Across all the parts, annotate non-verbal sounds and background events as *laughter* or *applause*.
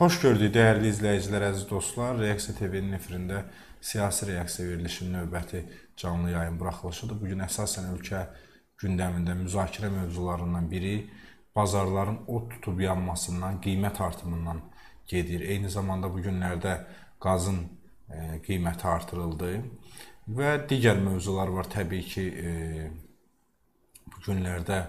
Xoş gördük dəyərli izləyicilər, əziz dostlar. Reaksiya TV-nin efirində siyasi reaksiya verilişinin növbəti canlı yayın buraxılışıdır. Bu gün əsasən ölkə gündəmində müzakirə mövzularından biri bazarların od tutub yanmasından, qiymət artımından gedir. Eyni zamanda bu günlərdə qazın e, qiyməti artırıldı və digər mövzular var təbii ki, e, bu günlərdə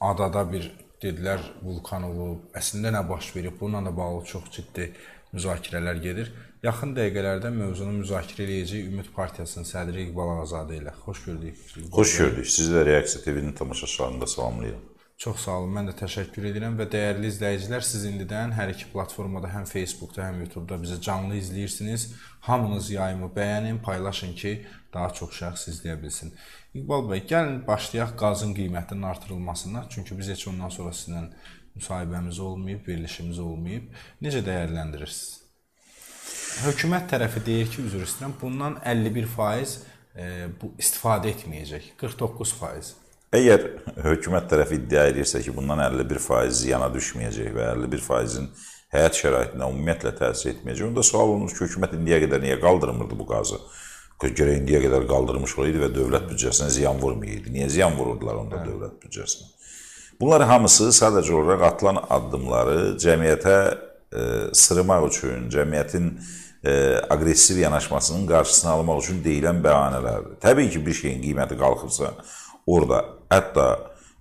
adada bir dedilər vulkan olub. Əslində nə baş verib? Bununla da bağlı çox ciddi müzakirələr gedir. Yaxın dəqiqələrdə mövzunu müzakirə edəcəyik Ümid Partiyasının sədri İqbal Ağazadə ilə. Xoş gördük. Xoş gördük. Sizi də Reaksiya TV-nin tamaşaçılarını da salamlayıram. Çox sağ olun. Mən də təşəkkür edirəm və dəyərli izləyicilər, siz indidən hər iki platformada, həm Facebookda, həm YouTube-da bizi canlı izləyirsiniz. Hamınız yayımı bəyənin, paylaşın ki, daha çox şəxs izləyə bilsin. İqbal bəy, gəlin başlayaq qazın qiymətinin artırılmasına. Çünki biz heç ondan sonra sizinlə müsahibəmiz olmayıb, verilişimiz olmayıb. Necə dəyərləndirirsiniz? Hökumət tərəfi deyir ki, üzr istəyirəm, bundan 51% e, bu istifadə etməyəcək. 49%. Əgər hökumət tərəfi iddia edirsə ki, bundan 51% ziyana düşməyəcək və 51%-in həyat şəraitinə ümumiyyətlə təsir etməyəcək, onda sual olunur ki, hökumət indiyə qədər niyə qaldırmırdı bu qazı? Gərək indiyə qədər qaldırmış olaydı və dövlət büdcəsinə ziyan vurmayaydı. Niyə ziyan vururdular onda hə. dövlət büdcəsinə? Bunlar hamısı sadəcə olaraq atılan addımları cəmiyyətə e, sırmaq üçün, cəmiyyətin e, aqressiv yanaşmasının qarşısını almaq üçün deyilən bəhanələrdir. Təbii ki, bir şeyin qiyməti qalxırsa, orada hətta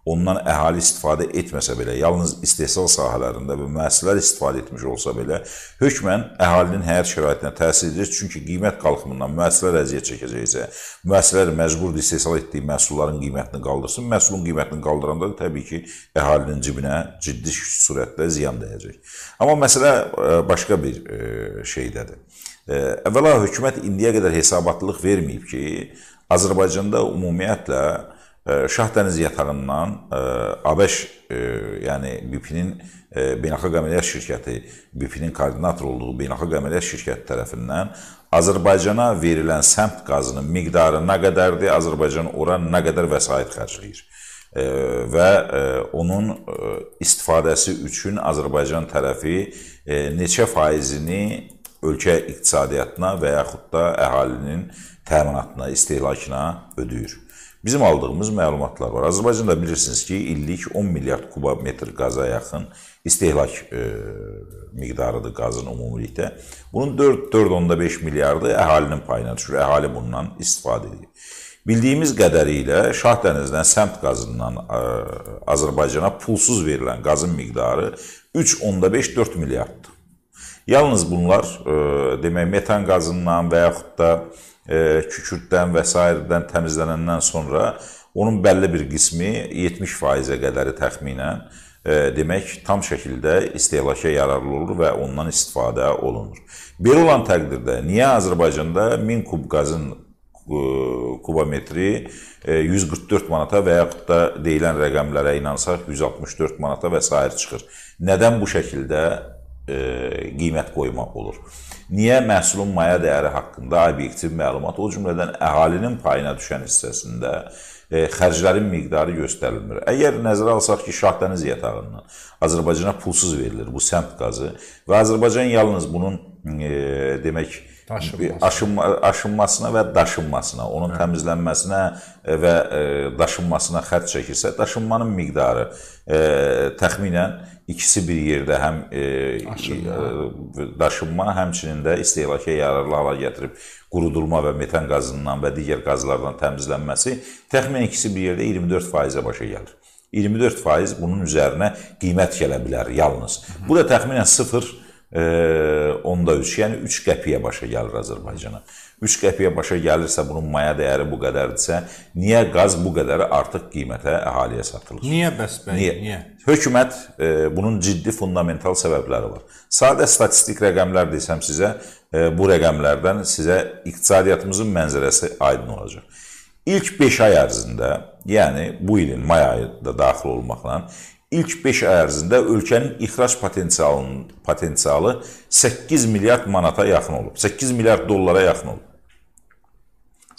ondan əhali istifadə etməsə belə, yalnız istehsal sahələrində və müəssisələr istifadə etmiş olsa belə, hökmən əhalinin həyat şəraitinə təsir edir. Çünki qiymət qalxımından müəssisələr əziyyət çəkəcəksə, müəssisələr məcburdur istehsal etdiyi məhsulların qiymətini qaldırsın. Məhsulun qiymətini qaldıranda da təbii ki, əhalinin cibinə ciddi surətdə ziyan dəyəcək. Amma məsələ e, başqa bir e, şeydədir. E, əvvəla hökumət indiyə qədər hesabatlıq verməyib ki, Azərbaycanda ümumiyyətlə Şah dəniz yatağından ABŞ, yəni BP-nin beynəlxalq əməliyyat şirkəti, BP-nin koordinator olduğu beynəlxalq əməliyyat şirkəti tərəfindən Azərbaycana verilən səmt qazının miqdarı nə qədərdir, Azərbaycan ora nə qədər vəsait xərcləyir və onun istifadəsi üçün Azərbaycan tərəfi neçə faizini ölkə iqtisadiyyatına və yaxud da əhalinin təminatına, istehlakına ödəyir. Bizim aldığımız məlumatlar var. Azərbaycanda bilirsiniz ki, illik 10 milyard kubometr qaza yaxın istehlak e, miqdarıdır qazın ümumilikdə. Bunun 4-4.5 milyardı əhalinin payına düşür. Əhali bundan istifadə edir. Bildiyimiz qədərilə Şah dənizdən səmt qazından ə, e, Azərbaycana pulsuz verilən qazın miqdarı 3.5-4 milyarddır. Yalnız bunlar e, demək metan qazından və yaxud da e, kükürddən və s-dən təmizlənəndən sonra onun bəlli bir qismi 70%-ə qədəri təxminən e, demək tam şəkildə istehlaka yararlı olur və ondan istifadə olunur. Belə olan təqdirdə niyə Azərbaycanda 1000 kub qazın kubometri 144 e, manata və yaxud da deyilən rəqəmlərə inansaq 164 manata və s. çıxır. Nədən bu şəkildə qiymət qoymaq olur? Niyə məhsulun maya dəyəri haqqında obyektiv məlumat, o cümlədən əhalinin payına düşən hissəsində e, xərclərin miqdarı göstərilmir. Əgər nəzərə alsaq ki, Şahdəniz yatağından Azərbaycana pulsuz verilir bu səmt qazı və Azərbaycan yalnız bunun e, demək aşınma, aşınmasına və daşınmasına, onun hə. təmizlənməsinə və e, daşınmasına xərc çəkirsə, daşınmanın miqdarı e, təxminən ikisi bir yerdə həm e, e, daşınma, həmçinin də istehlaka yararlı hala gətirib qurudulma və metan qazından və digər qazlardan təmizlənməsi təxminən ikisi bir yerdə 24%-ə başa gəlir. 24% bunun üzərinə qiymət gələ bilər yalnız. Bu da təxminən 0 e, onda 3, yəni 3 qəpiyə başa gəlir Azərbaycana. 3 qəpiyə başa gəlirsə, bunun maya dəyəri bu qədərdirsə, niyə qaz bu qədər artıq qiymətə əhaliyə satılır? Niyə bəs bəy? Niyə? niyə? Hökumət e, bunun ciddi fundamental səbəbləri var. Sadə statistik rəqəmlər desəm sizə, e, bu rəqəmlərdən sizə iqtisadiyyatımızın mənzərəsi aydın olacaq. İlk 5 ay ərzində, yəni bu ilin may ayı da daxil olmaqla, ilk 5 ay ərzində ölkənin ixrac potensialının potensialı 8 milyard manata yaxın olub. 8 milyard dollara yaxın olub.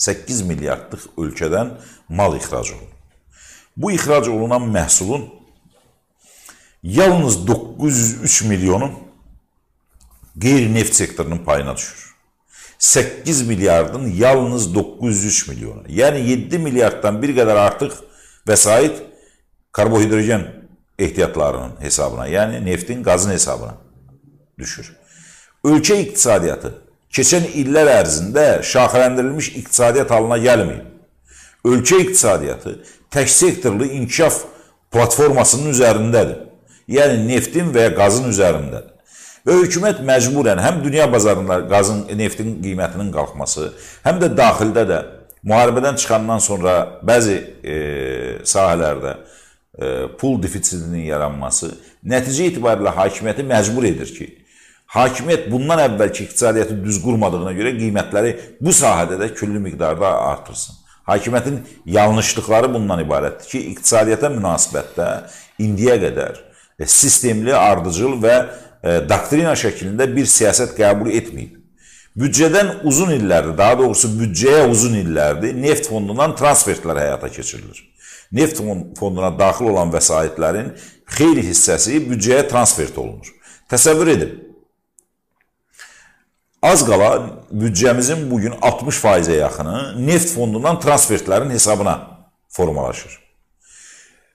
8 milyardlıq ölkədən mal ixrac olunur. Bu ixrac olunan məhsulun yalnız 903 milyonu qeyri-neft sektorunun payına düşür. 8 milyardın yalnız 903 milyonu. Yəni 7 milyarddan bir qədər artıq vəsait karbohidrogen ehtiyatlarının hesabına, yəni neftin, qazın hesabına düşür. Ölkə iqtisadiyyatı keçən illər ərzində şaxələndirilmiş iqtisadiyyat halına gəlməyib. Ölkə iqtisadiyyatı tək sektorlu inkişaf platformasının üzərindədir. Yəni neftin və ya qazın üzərindədir. Və hökumət məcburən həm dünya bazarında qazın, neftin qiymətinin qalxması, həm də daxildə də müharibədən çıxandan sonra bəzi e, sahələrdə e, pul defisitinin yaranması nəticə itibarilə hakimiyyəti məcbur edir ki, hakimiyyət bundan əvvəlki iqtisadiyyatı düz qurmadığına görə qiymətləri bu sahədə də küllü miqdarda artırsın. Hakimiyyətin yanlışlıqları bundan ibarətdir ki, iqtisadiyyata münasibətdə indiyə qədər e, sistemli, ardıcıl və e, doktrina şəklində bir siyasət qəbul etməyib. Büdcədən uzun illərdir, daha doğrusu büdcəyə uzun illərdir, neft fondundan transfertlər həyata keçirilir. Neft fonduna daxil olan vəsaitlərin xeyli hissəsi büdcəyə transfert olunur. Təsəvvür edin, az qala büdcəmizin bugün 60%-ə yaxını neft fondundan transfertlərin hesabına formalaşır.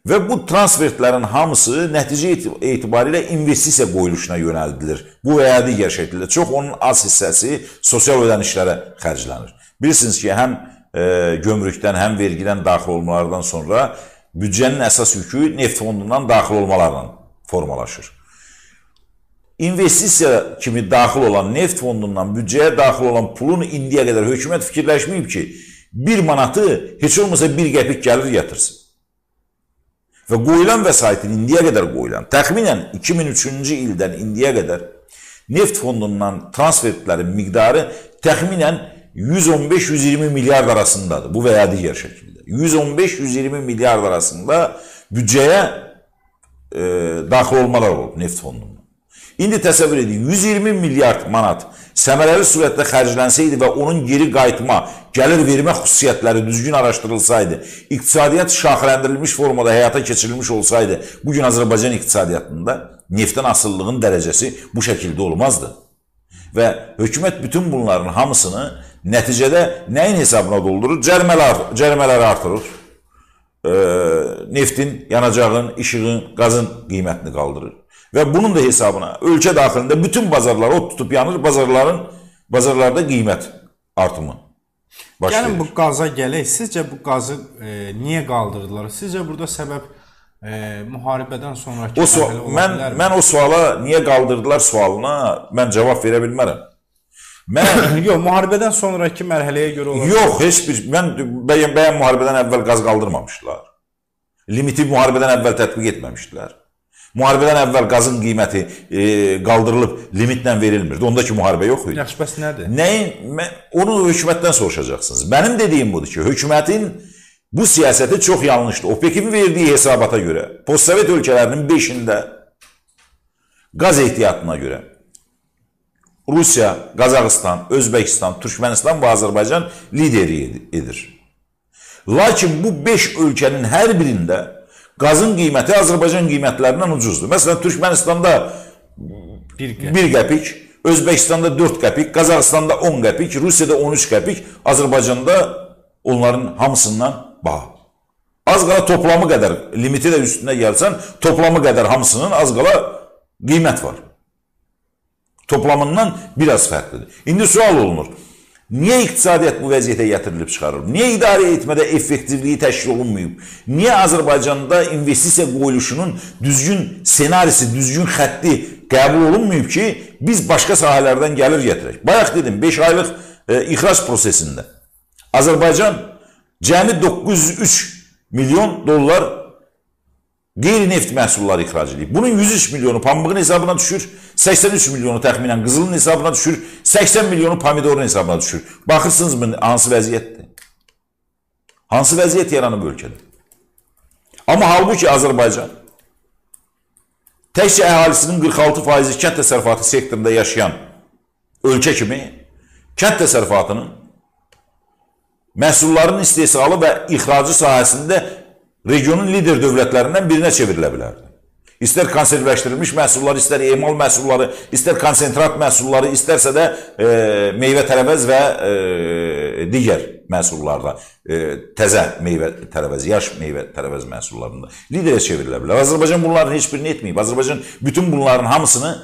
Və bu transfertlərin hamısı nəticə etibarilə investisiya qoyuluşuna yönəldilir. Bu və ya digər şəkildə. Çox onun az hissəsi sosial ödənişlərə xərclənir. Bilirsiniz ki, həm e, gömrükdən, həm vergidən daxil olmalardan sonra büdcənin əsas yükü neft fondundan daxil olmalarla formalaşır. İnvestisiya kimi daxil olan neft fondundan büdcəyə daxil olan pulun indiyə qədər hökumət fikirləşməyib ki, bir manatı heç olmasa bir qəpik gəlir yatırsın. Və qoyulan vəsaitin indiyə qədər qoyulan, təxminən 2003-cü ildən indiyə qədər neft fondundan transfertlərin miqdarı təxminən 115-120 milyard arasındadır. Bu və ya digər şəkildə. 115-120 milyard arasında büdcəyə e, daxil olmalar olub neft fondundan. İndi təsəvvür edin, 120 milyard manat səmərəli surətdə xərclənsəydi və onun geri qayıtma, gəlir vermə xüsusiyyətləri düzgün araşdırılsaydı, iqtisadiyyat şaxələndirilmiş formada həyata keçirilmiş olsaydı, bugün Azərbaycan iqtisadiyyatında neftin asıllığın dərəcəsi bu şəkildə olmazdı. Və hökumət bütün bunların hamısını nəticədə nəyin hesabına doldurur? Cərmələr, cərmələri artırır. E, neftin, yanacağın, işığın, qazın qiymətini qaldırır. Və bunun da hesabına ölkə daxilində bütün bazarlar od tutub yanır, bazarların bazarlarda qiymət artımı baş Gəlin bu qaza gələk. Sizcə bu qazı e, niyə qaldırdılar? Sizcə burada səbəb e, müharibədən sonrakı O sual, mən mən o suala niyə qaldırdılar sualına mən cavab verə bilmərəm. Mən *coughs* yox, müharibədən sonrakı mərhələyə görə olar. Yox, heç bir mən bəyən bəyən müharibədən əvvəl qaz qaldırmamışdılar. Limiti müharibədən əvvəl tətbiq etməmişdilər. Müharibədən əvvəl qazın qiyməti e, qaldırılıb limitlə verilmirdi. Ondakı müharibə yox idi. Yaxşı, bəs nədir? Nəyin? Onu hökumətdən soruşacaqsınız. Mənim dediyim budur ki, hökumətin bu siyasəti çox yanlışdır. OPEC-in verdiyi hesabata görə, postsovet ölkələrinin 5-də qaz ehtiyatına görə Rusiya, Qazaxıstan, Özbəkistan, Türkmənistan və Azərbaycan lideri edir. Lakin bu 5 ölkənin hər birində Qazın qiyməti Azərbaycan qiymətlərindən ucuzdur. Məsələn, Türkmənistanda 1 qəpik, Özbəkistanda 4 qəpik, Qazaxıstanda 10 qəpik, Rusiyada 13 qəpik, Azərbaycanda onların hamısından baha. Az qala toplamı qədər, limiti də üstünə gəlsən, toplamı qədər hamısının az qala qiymət var. Toplamından biraz fərqlidir. İndi sual olunur. Niyə iqtisadiyyat bu vəziyyətə gətirilib çıxarılıb? Niyə idarə etmədə effektivliyi təşkil olunmayıb? Niyə Azərbaycanda investisiya qoyuluşunun düzgün senarisi, düzgün xətti qəbul olunmayıb ki, biz başqa sahələrdən gəlir gətirək? Bayaq dedim, 5 aylıq e, ixrac prosesində Azərbaycan cəmi 903 milyon dollar qeyri-neft məhsulları ixrac edir. Bunun 103 milyonu pambığın hesabına düşür, 83 milyonu təxminən qızılın hesabına düşür, 80 milyonu pomidorun hesabına düşür. Baxırsınızmı hansı vəziyyətdir? Hansı vəziyyət yaranıb ölkədə? Amma halbuki Azərbaycan təkcə əhalisinin 46 faizi kənd təsərrüfatı sektorunda yaşayan ölkə kimi kənd təsərrüfatının məhsulların istehsalı və ixracı sahəsində regionun lider dövlətlərindən birinə çevrilə bilərdi. İstər konservləşdirilmiş məhsullar, istər emal məhsulları, istər konsentrat məhsulları, istərsə də e, meyvə tərəvəz və e, digər məhsullarda, e, təzə meyvə tərəvəz, yaş meyvə tərəvəz məhsullarında liderə çevrilə bilər. Azərbaycan bunların heç birini etməyib. Azərbaycan bütün bunların hamısını,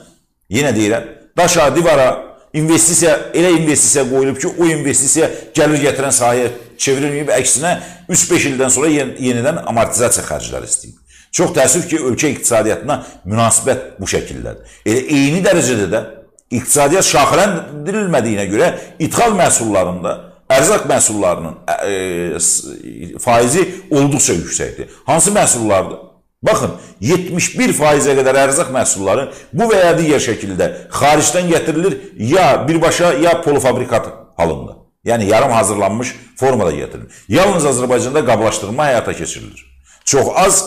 yenə deyirəm, daşa, divara, investisiya, elə investisiya qoyulub ki, o investisiya gəlir gətirən sahəyə çevrilməyib, əksinə 3-5 ildən sonra yenidən amortizasiya xərcləri istəyib. Çox təəssüf ki, ölkə iqtisadiyyatına münasibət bu şəkildədir. Elə eyni dərəcədə də iqtisadiyyat şaxələndirilmədiyinə görə ithal məhsullarında ərzaq məhsullarının e, faizi olduqca yüksəkdir. Hansı məhsullardır? Baxın, 71 faizə qədər ərzaq məhsulları bu və ya digər şəkildə xaricdən gətirilir ya birbaşa ya polofabrikat halında. Yəni yarım hazırlanmış formada gətirilir. Yalnız Azərbaycanda qablaşdırma həyata keçirilir. Çox az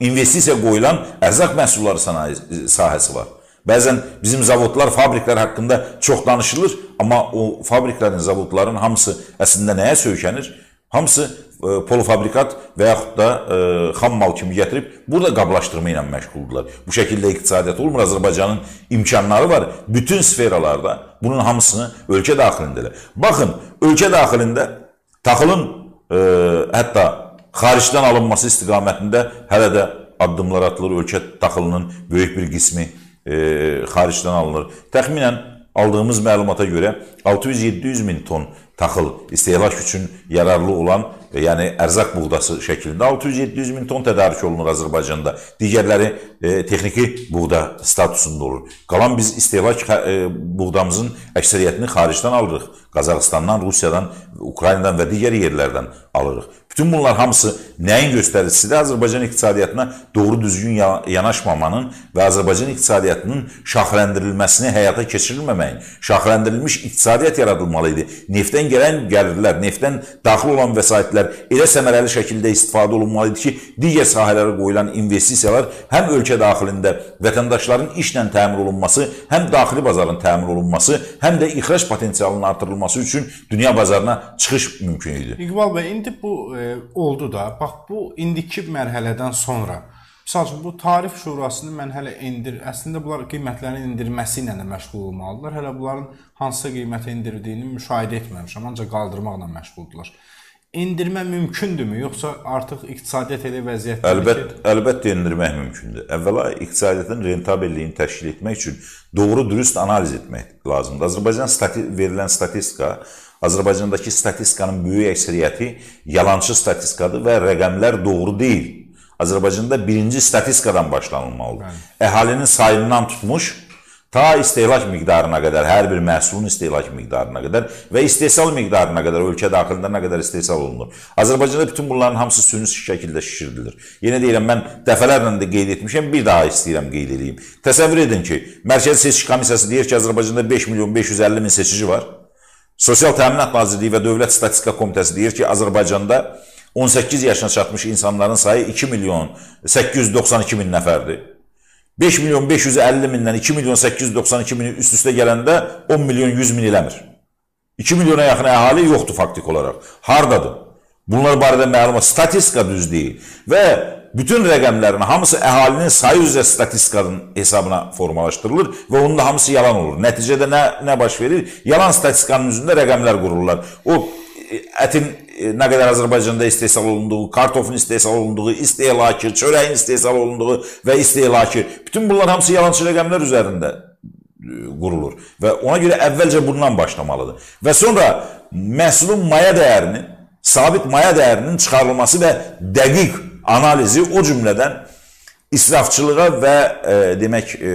investisiya qoyulan ərzaq məhsulları sənaye sahəsi var. Bəzən bizim zavodlar, fabriklər haqqında çox danışılır, amma o fabriklərin, zavodların hamısı əslində nəyə söykənir? Hamısı e, polofabrikat və yaxud da e, xam mal kimi gətirib burada qablaşdırma ilə məşğuldurlar. Bu şəkildə iqtisadiyyat olmur. Azərbaycanın imkanları var. Bütün sferalarda bunun hamısını ölkə daxilində elə. Baxın, ölkə daxilində taxılın e, hətta xaricdən alınması istiqamətində hələ də addımlar atılır. Ölkə taxılının böyük bir qismi e, xaricdən alınır. Təxminən aldığımız məlumata görə 600-700 min ton taxıl istehlak üçün yararlı olan, e, yəni ərzaq buğdası şəklində 600-700 min ton tədarik olunur Azərbaycanda. Digərləri e, texniki buğda statusunda olur. Qalan biz istehlak e, buğdamızın əksəriyyətini xaricdən alırıq. Qazaxıstandan, Rusiyadan, Ukraynadan və digər yerlərdən alırıq. Bütün bunlar hamısı nəyin göstəricisidir? Azərbaycan iqtisadiyyatına doğru düzgün yanaşmamanın və Azərbaycan iqtisadiyyatının şaxələndirilməsini həyata keçirilməməyin, şaxələndirilmiş iqtisadiyyat yaradılmalı idi. Neftdən gələn gəlirlər, neftdən daxil olan vəsaitlər elə səmərəli şəkildə istifadə olunmalı idi ki, digər sahələrə qoyulan investisiyalar həm ölkə daxilində vətəndaşların işlə təmin olunması, həm daxili bazarın təmin olunması, həm də ixrac potensialının artırılması üçün dünya bazarına çıxış mümkün idi. İqbal bəy, indi bu e, oldu da. Bax bu indiki mərhələdən sonra Məsəl üçün bu tarif şurasını mən hələ endir, əslində bunlar qiymətlərin endirməsi ilə də məşğul olmalıdırlar. Hələ bunların hansı qiymətə endirdiyini müşahidə etməmişəm, ancaq qaldırmaqla məşğuldurlar. Endirmə mümkündürmü, yoxsa artıq iqtisadiyyat elə vəziyyətdədir Əlbət, ki, əlbəttə endirmək mümkündür. Əvvəla iqtisadiyyatın rentabelliyini təşkil etmək üçün doğru dürüst analiz etmək lazımdır. Azərbaycan stati verilən statistika Azərbaycandakı statistikanın böyük əksəriyyəti yalançı statistikadır və rəqəmlər doğru deyil. Azərbaycanda birinci statistikadan başlanılmalıdır. Bəli. Əhalinin sayından tutmuş, ta istehlak miqdarına qədər, hər bir məhsulun istehlak miqdarına qədər və istehsal miqdarına qədər, ölkə daxilində nə qədər istehsal olunur. Azərbaycanda bütün bunların hamısı süni şəkildə şişirdilir. Yenə deyirəm, mən dəfələrlə də qeyd etmişəm, bir daha istəyirəm qeyd edeyim. Təsəvvür edin ki, Mərkəzi Seçki Komissiyası deyir ki, Azərbaycanda 5 milyon 550 min seçici var. Sosial Təminat Nazirliyi və Dövlət Statistika Komitəsi deyir ki, Azərbaycanda 18 yaşına çatmış insanların sayı 2 milyon 892 min nəfərdir. 5 milyon 550 mindən 2 milyon 892 mini üst-üstə gələndə 10 milyon 100 min eləmir. 2 milyona yaxın əhali yoxdur faktik olaraq. Hardadır? Bunlar barədə məlumat, statistika düz deyil. Və bütün rəqəmlərin hamısı əhalinin sayı üzrə statistikanın hesabına formalaşdırılır və onun da hamısı yalan olur. Nəticədə nə, nə baş verir? Yalan statistikanın üzündə rəqəmlər qururlar. O e, ətin e, nə qədər Azərbaycanda istehsal olunduğu, kartofun istehsal olunduğu, istehlakı, çörəyin istehsal olunduğu və istehlakı, bütün bunlar hamısı yalançı rəqəmlər üzərində e, qurulur və ona görə əvvəlcə bundan başlamalıdır. Və sonra məhsulun maya dəyərinin, sabit maya dəyərinin çıxarılması və dəqiq analizi o cümlədən israfçılığa və e, demək e,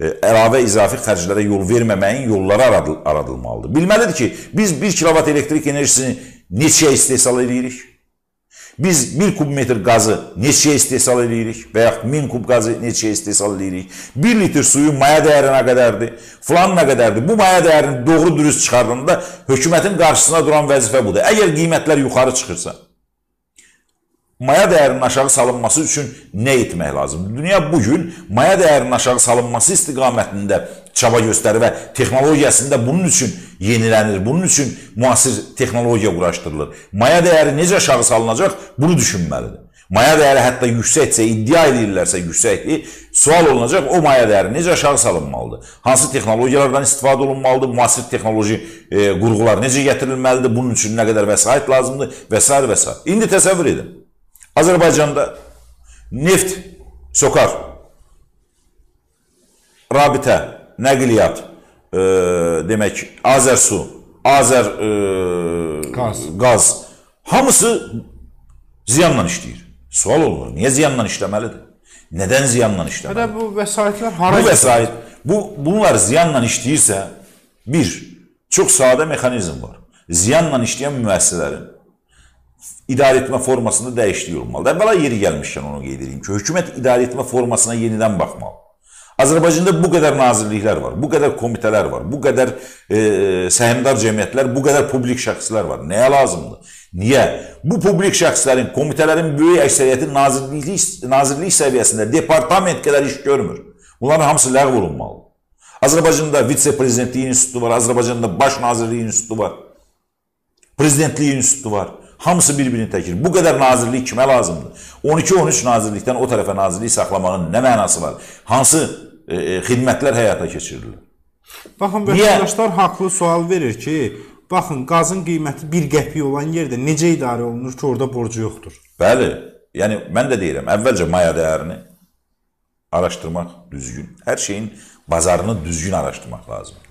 e, əlavə izafi xərclərə yol verməməyin yolları aradıl aradılmalıdır. Bilməlidir ki, biz 1 kilovat elektrik enerjisini neçəyə istehsal edirik? Biz 1 kub metr qazı neçəyə istehsal edirik və yaxud 1000 kub qazı neçəyə istehsal edirik? 1 litr suyu maya dəyəri nə qədərdir? Filan nə qədərdir? Bu maya dəyərini doğru dürüst çıxardığında hökumətin qarşısına duran vəzifə budur. Əgər qiymətlər yuxarı çıxırsa, maya dəyərinin aşağı salınması üçün nə etmək lazımdır? Dünya bugün maya dəyərinin aşağı salınması istiqamətində çaba göstərir və texnologiyasında bunun üçün yenilənir, bunun üçün müasir texnologiya quraşdırılır. Maya dəyəri necə aşağı salınacaq, bunu düşünməlidir. Maya dəyəri hətta yüksəksə, iddia edirlərsə yüksəkdir, sual olunacaq o maya dəyəri necə aşağı salınmalıdır? Hansı texnologiyalardan istifadə olunmalıdır? Müasir texnoloji e, qurğular necə gətirilməlidir? Bunun üçün nə qədər vəsait lazımdır və s. və s. İndi təsəvvür edin. Azərbaycanda neft sokar, rabitə, nəqliyyat, e, demək, Azərsu, Azər e, qaz. qaz hamısı ziyanla işləyir. Sual olunur. Niyə ziyanla işləməlidir? Nədən ziyanla işləməlidir? Hətta bu vəsaitlər hara Bu vəsait, bu bunlar ziyanla işləyirsə, bir, çox sadə mexanizm var. Ziyanla işləyən müəssisələrin idarə etmə formasında dəyişiklik olmalıdır. Əvvəla yeri gəlmişkən onu qeyd edeyim ki, hökumət idarə etmə formasına yenidən baxmalı. Azərbaycanda bu qədər nazirliklər var, bu qədər komitələr var, bu qədər e, səhmdar cəmiyyətlər, bu qədər publik şəxslər var. Nəyə lazımdır? Niyə? Bu publik şəxslərin, komitələrin böyük əksəriyyəti nazirlik, nazirlik səviyyəsində departament qədər iş görmür. Bunların hamısı ləğv olunmalıdır. Azərbaycanda vitse-prezidentlik institutu var, Azərbaycanda baş nazirlik institutu var, prezidentlik institutu var. Hamısı bir-birini təkir. Bu qədər nazirlik kimə lazımdır? 12-13 nazirlikdən o tərəfə nazirlik saxlamağın nə mənası var? Hansı e, e, xidmətlər həyata keçirilir? Baxın, vətəndaşlar haqlı sual verir ki, baxın, qazın qiyməti 1 qəpik olan yerdə necə idarə olunur ki, orada borcu yoxdur? Bəli. Yəni mən də deyirəm, əvvəlcə maya dəyərini araşdırmaq düzgün. Hər şeyin bazarını düzgün araşdırmaq lazımdır.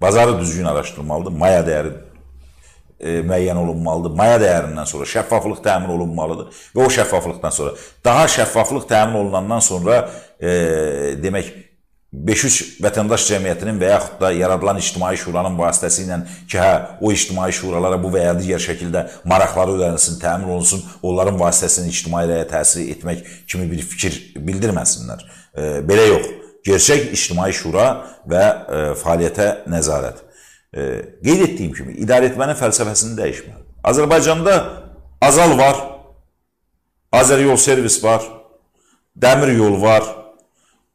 Bazarı düzgün araşdırmalıdır. Maya dəyəri e, müəyyən olunmalıdır. Maya dəyərindən sonra şəffaflıq təmin olunmalıdır və o şəffaflıqdan sonra daha şəffaflıq təmin olunandan sonra e, demək 5-3 vətəndaş cəmiyyətinin və yaxud da yaradılan ictimai şuranın vasitəsilə ki, hə, o ictimai şuralara bu və ya digər şəkildə maraqları öyrənilsin, təmin olunsun, onların vasitəsilə ictimai rəyə təsir etmək kimi bir fikir bildirməsinlər. E, belə yox. Gerçək ictimai şura və e, fəaliyyətə nəzarət e, qeyd etdiyim kimi idarəetmənin fəlsəfəsini dəyişməlidir. Azərbaycanda Azal var, Azəryol servis var, Dəmir yol var,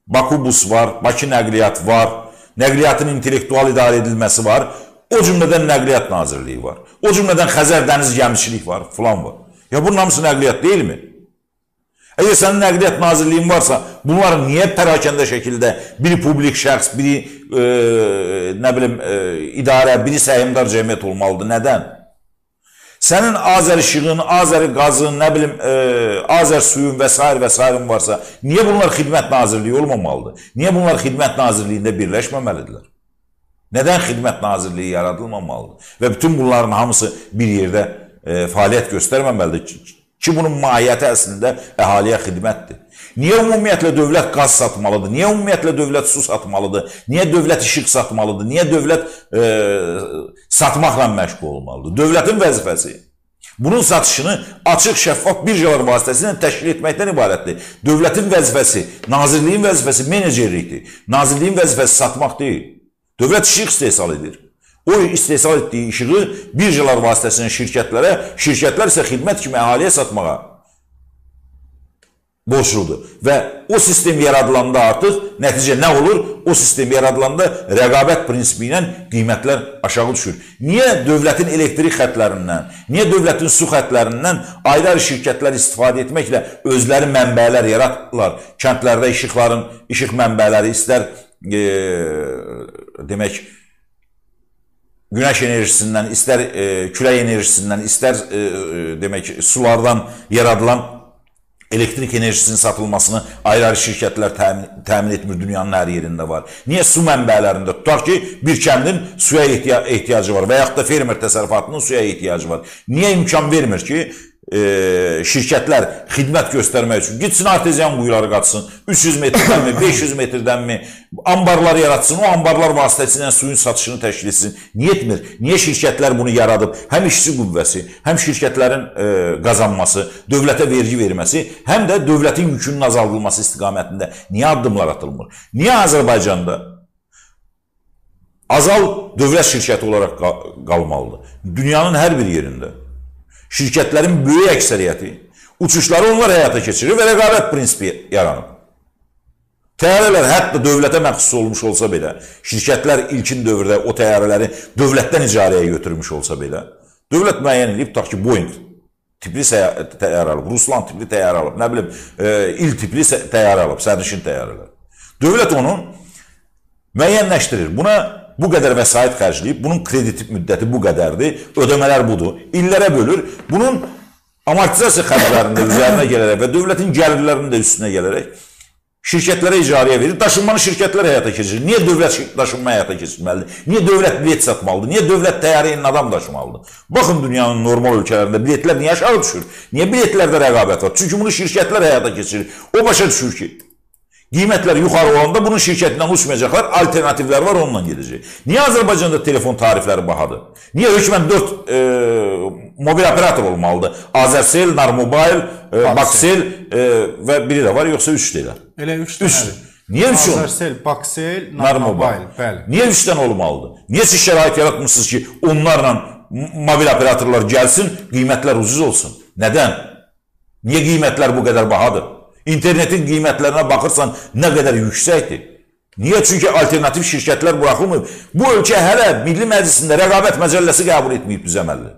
Bakubus var, Bakı nəqliyyat var, nəqliyyatın intellektual idarə edilməsi var, o cümlədən Nəqliyyat Nazirliyi var, o cümlədən Xəzər Dəniz Gəmiçilik var, filan var. Ya bunun hamısı nəqliyyat deyilmi? Əgər sənin nəqliyyat nazirliyin varsa, bunlar niyə pərakəndə şəkildə biri publik şəxs, biri e, nə bilim e, idarə, biri səhmdar cəmiyyət olmalıdır? Nədən? Sənin Azər işığın, Azər qazın, nə bilim, e, Azər suyun və s. və s. varsa, niyə bunlar xidmət nazirliyi olmamalıdır? Niyə bunlar xidmət nazirliyində birləşməməlidirlər? Nədən xidmət nazirliyi yaradılmamalıdır? Və bütün bunların hamısı bir yerdə e, fəaliyyət göstərməməlidir Ki, bunun mahiyyəti əslində əhaliyə xidmətdir. Niyə ümumiyyətlə dövlət qaz satmalıdır? Niyə ümumiyyətlə dövlət su satmalıdır? Niyə dövlət işıq satmalıdır? Niyə dövlət e, satmaqla məşğul olmalıdır? Dövlətin vəzifəsi bunun satışını açıq, şəffaf birjalar vasitəsilə təşkil etməkdən ibarətdir. Dövlətin vəzifəsi, nazirliyin vəzifəsi menecerlikdir. Nazirliyin vəzifəsi satmaq deyil. Dövlət işıq istehsal edir. O istehsal etdiyi işığı birjalar vasitəsilə şirkətlərə, şirkətlər isə xidmət kimi əhaliyə satmağa borcludur. Və o sistem yaradılanda artıq nəticə nə olur? O sistem yaradılanda rəqabət prinsipi ilə qiymətlər aşağı düşür. Niyə dövlətin elektrik xətlərindən, niyə dövlətin su xətlərindən ayrı-ayrı şirkətlər istifadə etməklə özləri mənbələr yaratdılar? Kəndlərdə işıqların, işıq mənbələri istər e, demək günəş enerjisindən, istər e, külək enerjisindən, istər e, e, demək sulardan yaradılan elektrik enerjisinin satılmasını ayrı-ayrı şirkətlər təmin, təmin etmir, dünyanın hər yerində var. Niyə su mənbələrində? Tutaq ki, bir kəndin suya ehtiya ehtiyacı var və yaxud da fermer təsərrüfatının suya ehtiyacı var. Niyə imkan vermir ki, e, şirkətlər xidmət göstərmək üçün gitsin arteziyan quyuları qatsın, 300 metrədənmi, 500 metrədənmi ambarlar yaratsın, o ambarlar vasitəsilə suyun satışını təşkil etsin. Niyə etmir? Niyə şirkətlər bunu yaradıb? Həm işçi qüvvəsi, həm şirkətlərin e, qazanması, dövlətə vergi verməsi, həm də dövlətin yükünün azaldılması istiqamətində niyə addımlar atılmır? Niyə Azərbaycanda Azal dövlət şirkəti olaraq qalmalıdır? Dünyanın hər bir yerində. Şirkətlərin böyük əksəriyyəti uçuşları onlar həyata keçirir və rəqabət prinsipi yaranıb. Təyyarələr hətta dövlətə məxsus olmuş olsa belə, şirkətlər ilkin dövrdə o təyyarələri dövlətdən icarəyə götürmüş olsa belə, dövlət müəyyən edib, tutaq ki, Boeing tipli təyyarə alıb, Ruslan tipli təyyarə alıb, nə bilim, e, il tipli təyyarə alıb, sərnişin təyyarələr. Dövlət onu müəyyənləşdirir. Buna bu qədər vəsait xərcləyib, bunun kredit müddəti bu qədərdir, ödəmələr budur. İllərə bölür. Bunun amortizasiya xərclərində üzərinə gələrək və dövlətin gəlirlərinin də üstünə gələrək şirkətlərə icarəyə verir. Daşınmanı şirkətlər həyata keçirir. Niyə dövlət daşınma həyata keçirməlidir? Niyə dövlət bilet satmalıdır? Niyə dövlət təyyarə ilə adam daşımalıdır? Baxın dünyanın normal ölkələrində biletlər niyə aşağı düşür? Niyə biletlərdə rəqabət var? Çünki bunu şirkətlər həyata keçirir. O başa düşür ki, qiymətlər yuxarı olanda bunun şirkətindən uçmayacaqlar, alternativlər var, onunla gedəcək. Niyə Azərbaycanda telefon tarifləri bahadır? Niyə hökmən 4 e, mobil operator olmalıdır? Azərsel, Narmobile, e, Baxsel e, və biri də var, yoxsa 3 deyilər? Elə 3 dənədir. Niyə 3 olmalı? Azərsel, Baxsel, Narmobile, bəli. Niyə 3 dənə olmalıdır? Niyə siz şərait yaratmısınız ki, onlarla mobil operatorlar gəlsin, qiymətlər ucuz olsun? Nədən? Niyə qiymətlər bu qədər bahadır? İnternetin qiymətlərinə baxırsan, nə qədər yüksəkdir. Niyə? Çünki alternativ şirkətlər buraxılmır. Bu ölkə hələ Milli Məclisində rəqabət məcəlləsi qəbul etməyib düz əməlli.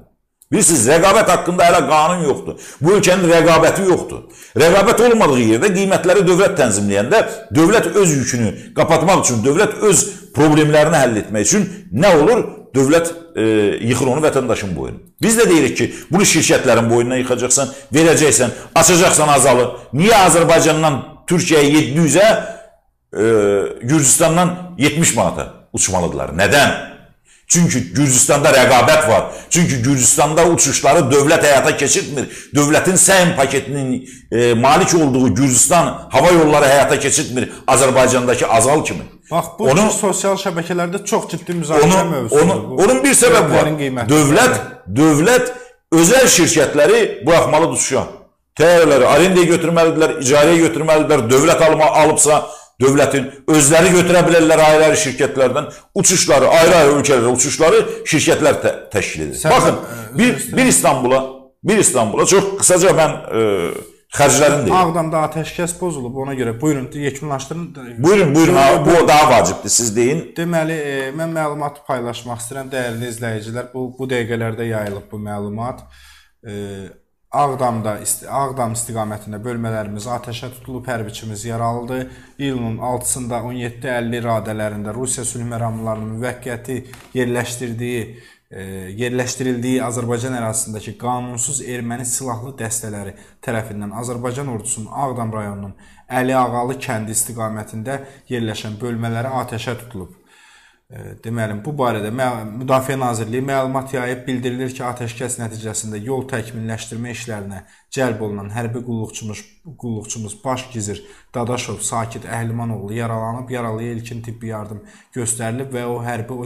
Bilirsiniz, rəqabət haqqında hələ qanun yoxdur. Bu ölkənin rəqabəti yoxdur. Rəqabət olmadığı yerdə qiymətləri dövlət tənzimləyəndə dövlət öz yükünü qapatmaq üçün, dövlət öz problemlərini həll etmək üçün nə olur? Dövlət e, yıxır onu vətəndaşın boynuna. Biz də deyirik ki, bunu şirkətlərin boynuna yıxacaqsan, verəcəksən, açacaqsan azalı. Niyə Azərbaycandan Türkiyəyə 700-ə, e, Gürcüstandan 70 manata uçmalıdırlar? Nədən? Çünki Gürcüstanda rəqabət var. Çünki Gürcüstanda uçuşları dövlət həyata keçirtmir. Dövlətin səhim paketinin e, malik olduğu Gürcüstan hava yolları həyata keçirtmir Azərbaycandakı azal kimi. Bax, bu onu, sosial şəbəkələrdə çox ciddi müzakirə mövzusudur. Onu, onun bir səbəb var. Dövlət, dövlət özəl şirkətləri buraxmalı düşüşə. Təyyarələri arendaya götürməlidirlər, icarəyə götürməlidirlər. Dövlət alma alıbsa, dövlətin özləri götürə bilərlər ayrı-ayrı şirkətlərdən uçuşları, ayrı-ayrı ölkələrə uçuşları şirkətlər tə təşkil edir. Sən, Baxın, bir, bir İstanbula, bir İstanbula çox qısaca mən e, xərclərini deyir. Ağdamda atəşkəs pozulub, ona görə buyurun yekunlaşdırın. Buyurun, buyurun, ha, bu daha vacibdir, siz deyin. Deməli, e, mən məlumatı paylaşmaq istəyirəm dəyərli izləyicilər. Bu bu dəqiqələrdə yayılıb bu məlumat. E, Ağdamda Ağdam istiqamətində bölmələrimiz atəşə tutulub, hərbiçimiz yaralıdır. İyulun 6-sında 17:50 radələrində Rusiya sülh məramlarının müvəqqəti yerləşdirdiyi yerləşdirildiyi Azərbaycan ərazisindəki qanunsuz erməni silahlı dəstələri tərəfindən Azərbaycan ordusunun Ağdam rayonunun Əli Ağalı kəndi istiqamətində yerləşən bölmələri atəşə tutulub. Deməli, bu barədə Müdafiə Nazirliyi məlumat yayıb bildirilir ki, atəşkəs nəticəsində yol təkmilləşdirmə işlərinə cəlb olunan hərbi qulluqçumuz qulluqçumuz baş gizir Dadaşov Sakit Əhlimanoğlu yaralanıb, yaralıya ilkin tibbi yardım göstərilib və o hərbi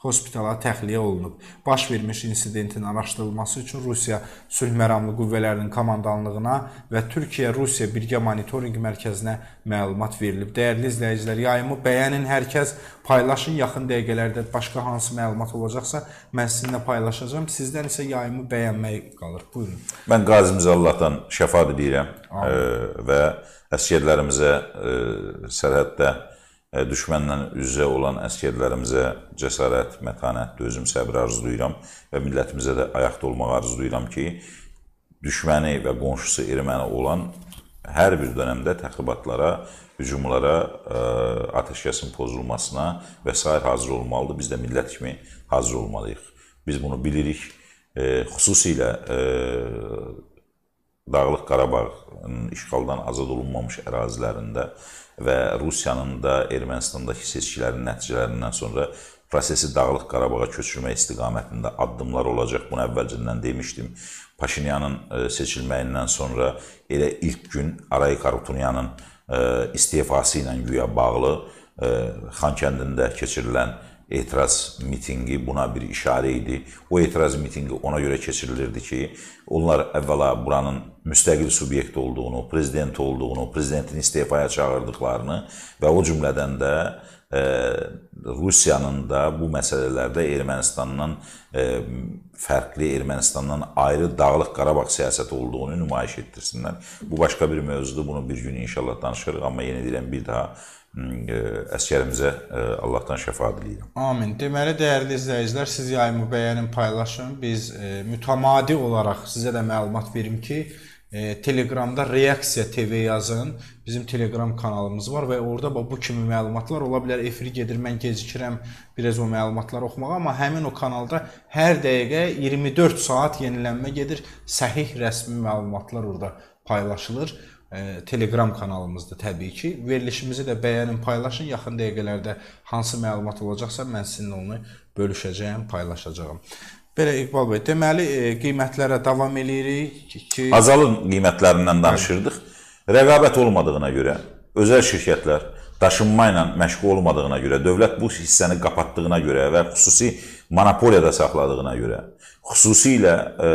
hospitala təxliyə olunub. Baş vermiş insidentin araşdırılması üçün Rusiya sülh məramlı qüvvələrinin komandanlığına və Türkiyə-Rusiya birgə monitorinq mərkəzinə məlumat verilib. Dəyərli izləyicilər, yayımı bəyənin, hər kəs paylaşın. Yaxın dəqiqələrdə başqa hansı məlumat olacaqsa, mən sizinlə paylaşacağam. Sizdən isə yayımı bəyənmək qalır. Buyurun. Mən Qazi Mirzallahdan şəfa diləyirəm e, və əsgərlərimizə e, sərhəddə E, düşmənlə üz-üzə olan əskərlərimizə cəsarət, mətanət, dözüm, səbr arzulayıram və millətimizə də ayaqda olmağı arzulayıram ki, düşməni və qonşusu erməni olan hər bir dönəmdə təxribatlara, hücumlara, ə, e, atəşkəsin pozulmasına və s. hazır olmalıdır. Biz də millət kimi hazır olmalıyıq. Biz bunu bilirik. E, xüsusilə e, Dağlıq Qarabağın işğaldan azad olunmamış ərazilərində və Rusiyanın da Ermənistandakı seçkilərin nəticələrindən sonra prosesi Dağlıq Qarabağa köçürmək istiqamətində addımlar olacaq. Bunu əvvəlcədən demişdim. Paşinyanın e, seçilməyindən sonra elə ilk gün Arayik Harutyunyanın e, istifası ilə güya bağlı e, Xankəndində keçirilən etiraz mitinqi buna bir işarə idi. O etiraz mitinqi ona görə keçirilirdi ki, onlar əvvəla buranın müstəqil subyekt olduğunu, prezident olduğunu, prezidentin istifaya çağırdıqlarını və o cümlədən də e, Rusiyanın da bu məsələlərdə Ermənistandan e, fərqli, Ermənistandan ayrı Dağlıq Qarabağ siyasəti olduğunu nümayiş etdirsinlər. Bu başqa bir mövzudur. Bunu bir gün inşallah danışarıq, amma yenə deyirəm bir daha əskərimizə Allahdan şəfa diləyirəm. Amin. Deməli dəyərli izləyicilər, siz yayımı bəyənin, paylaşın. Biz e, mütəmadi olaraq sizə də məlumat verim ki, e, Telegramda Reaksiya TV yazın. Bizim Telegram kanalımız var və orada bu kimi məlumatlar ola bilər. Efir gedir, mən gecikirəm biraz o məlumatları oxumağa, amma həmin o kanalda hər dəqiqə 24 saat yenilənmə gedir. Səhih rəsmi məlumatlar orada paylaşılır. E, Telegram kanalımızda təbii ki. Verilişimizi də bəyənin, paylaşın. Yaxın dəqiqələrdə hansı məlumat olacaqsa mən sizinlə onu bölüşəcəyəm, paylaşacağam. Belə İqbal bəy, deməli e, qiymətlərə davam eləyirik ki, Azalın qiymətlərindən danışırdıq. Rəqabət olmadığına görə özəl şirkətlər daşınma ilə məşğul olmadığına görə, dövlət bu hissəni qapatdığına görə və xüsusi monopoliyada saxladığına görə, xüsusilə e,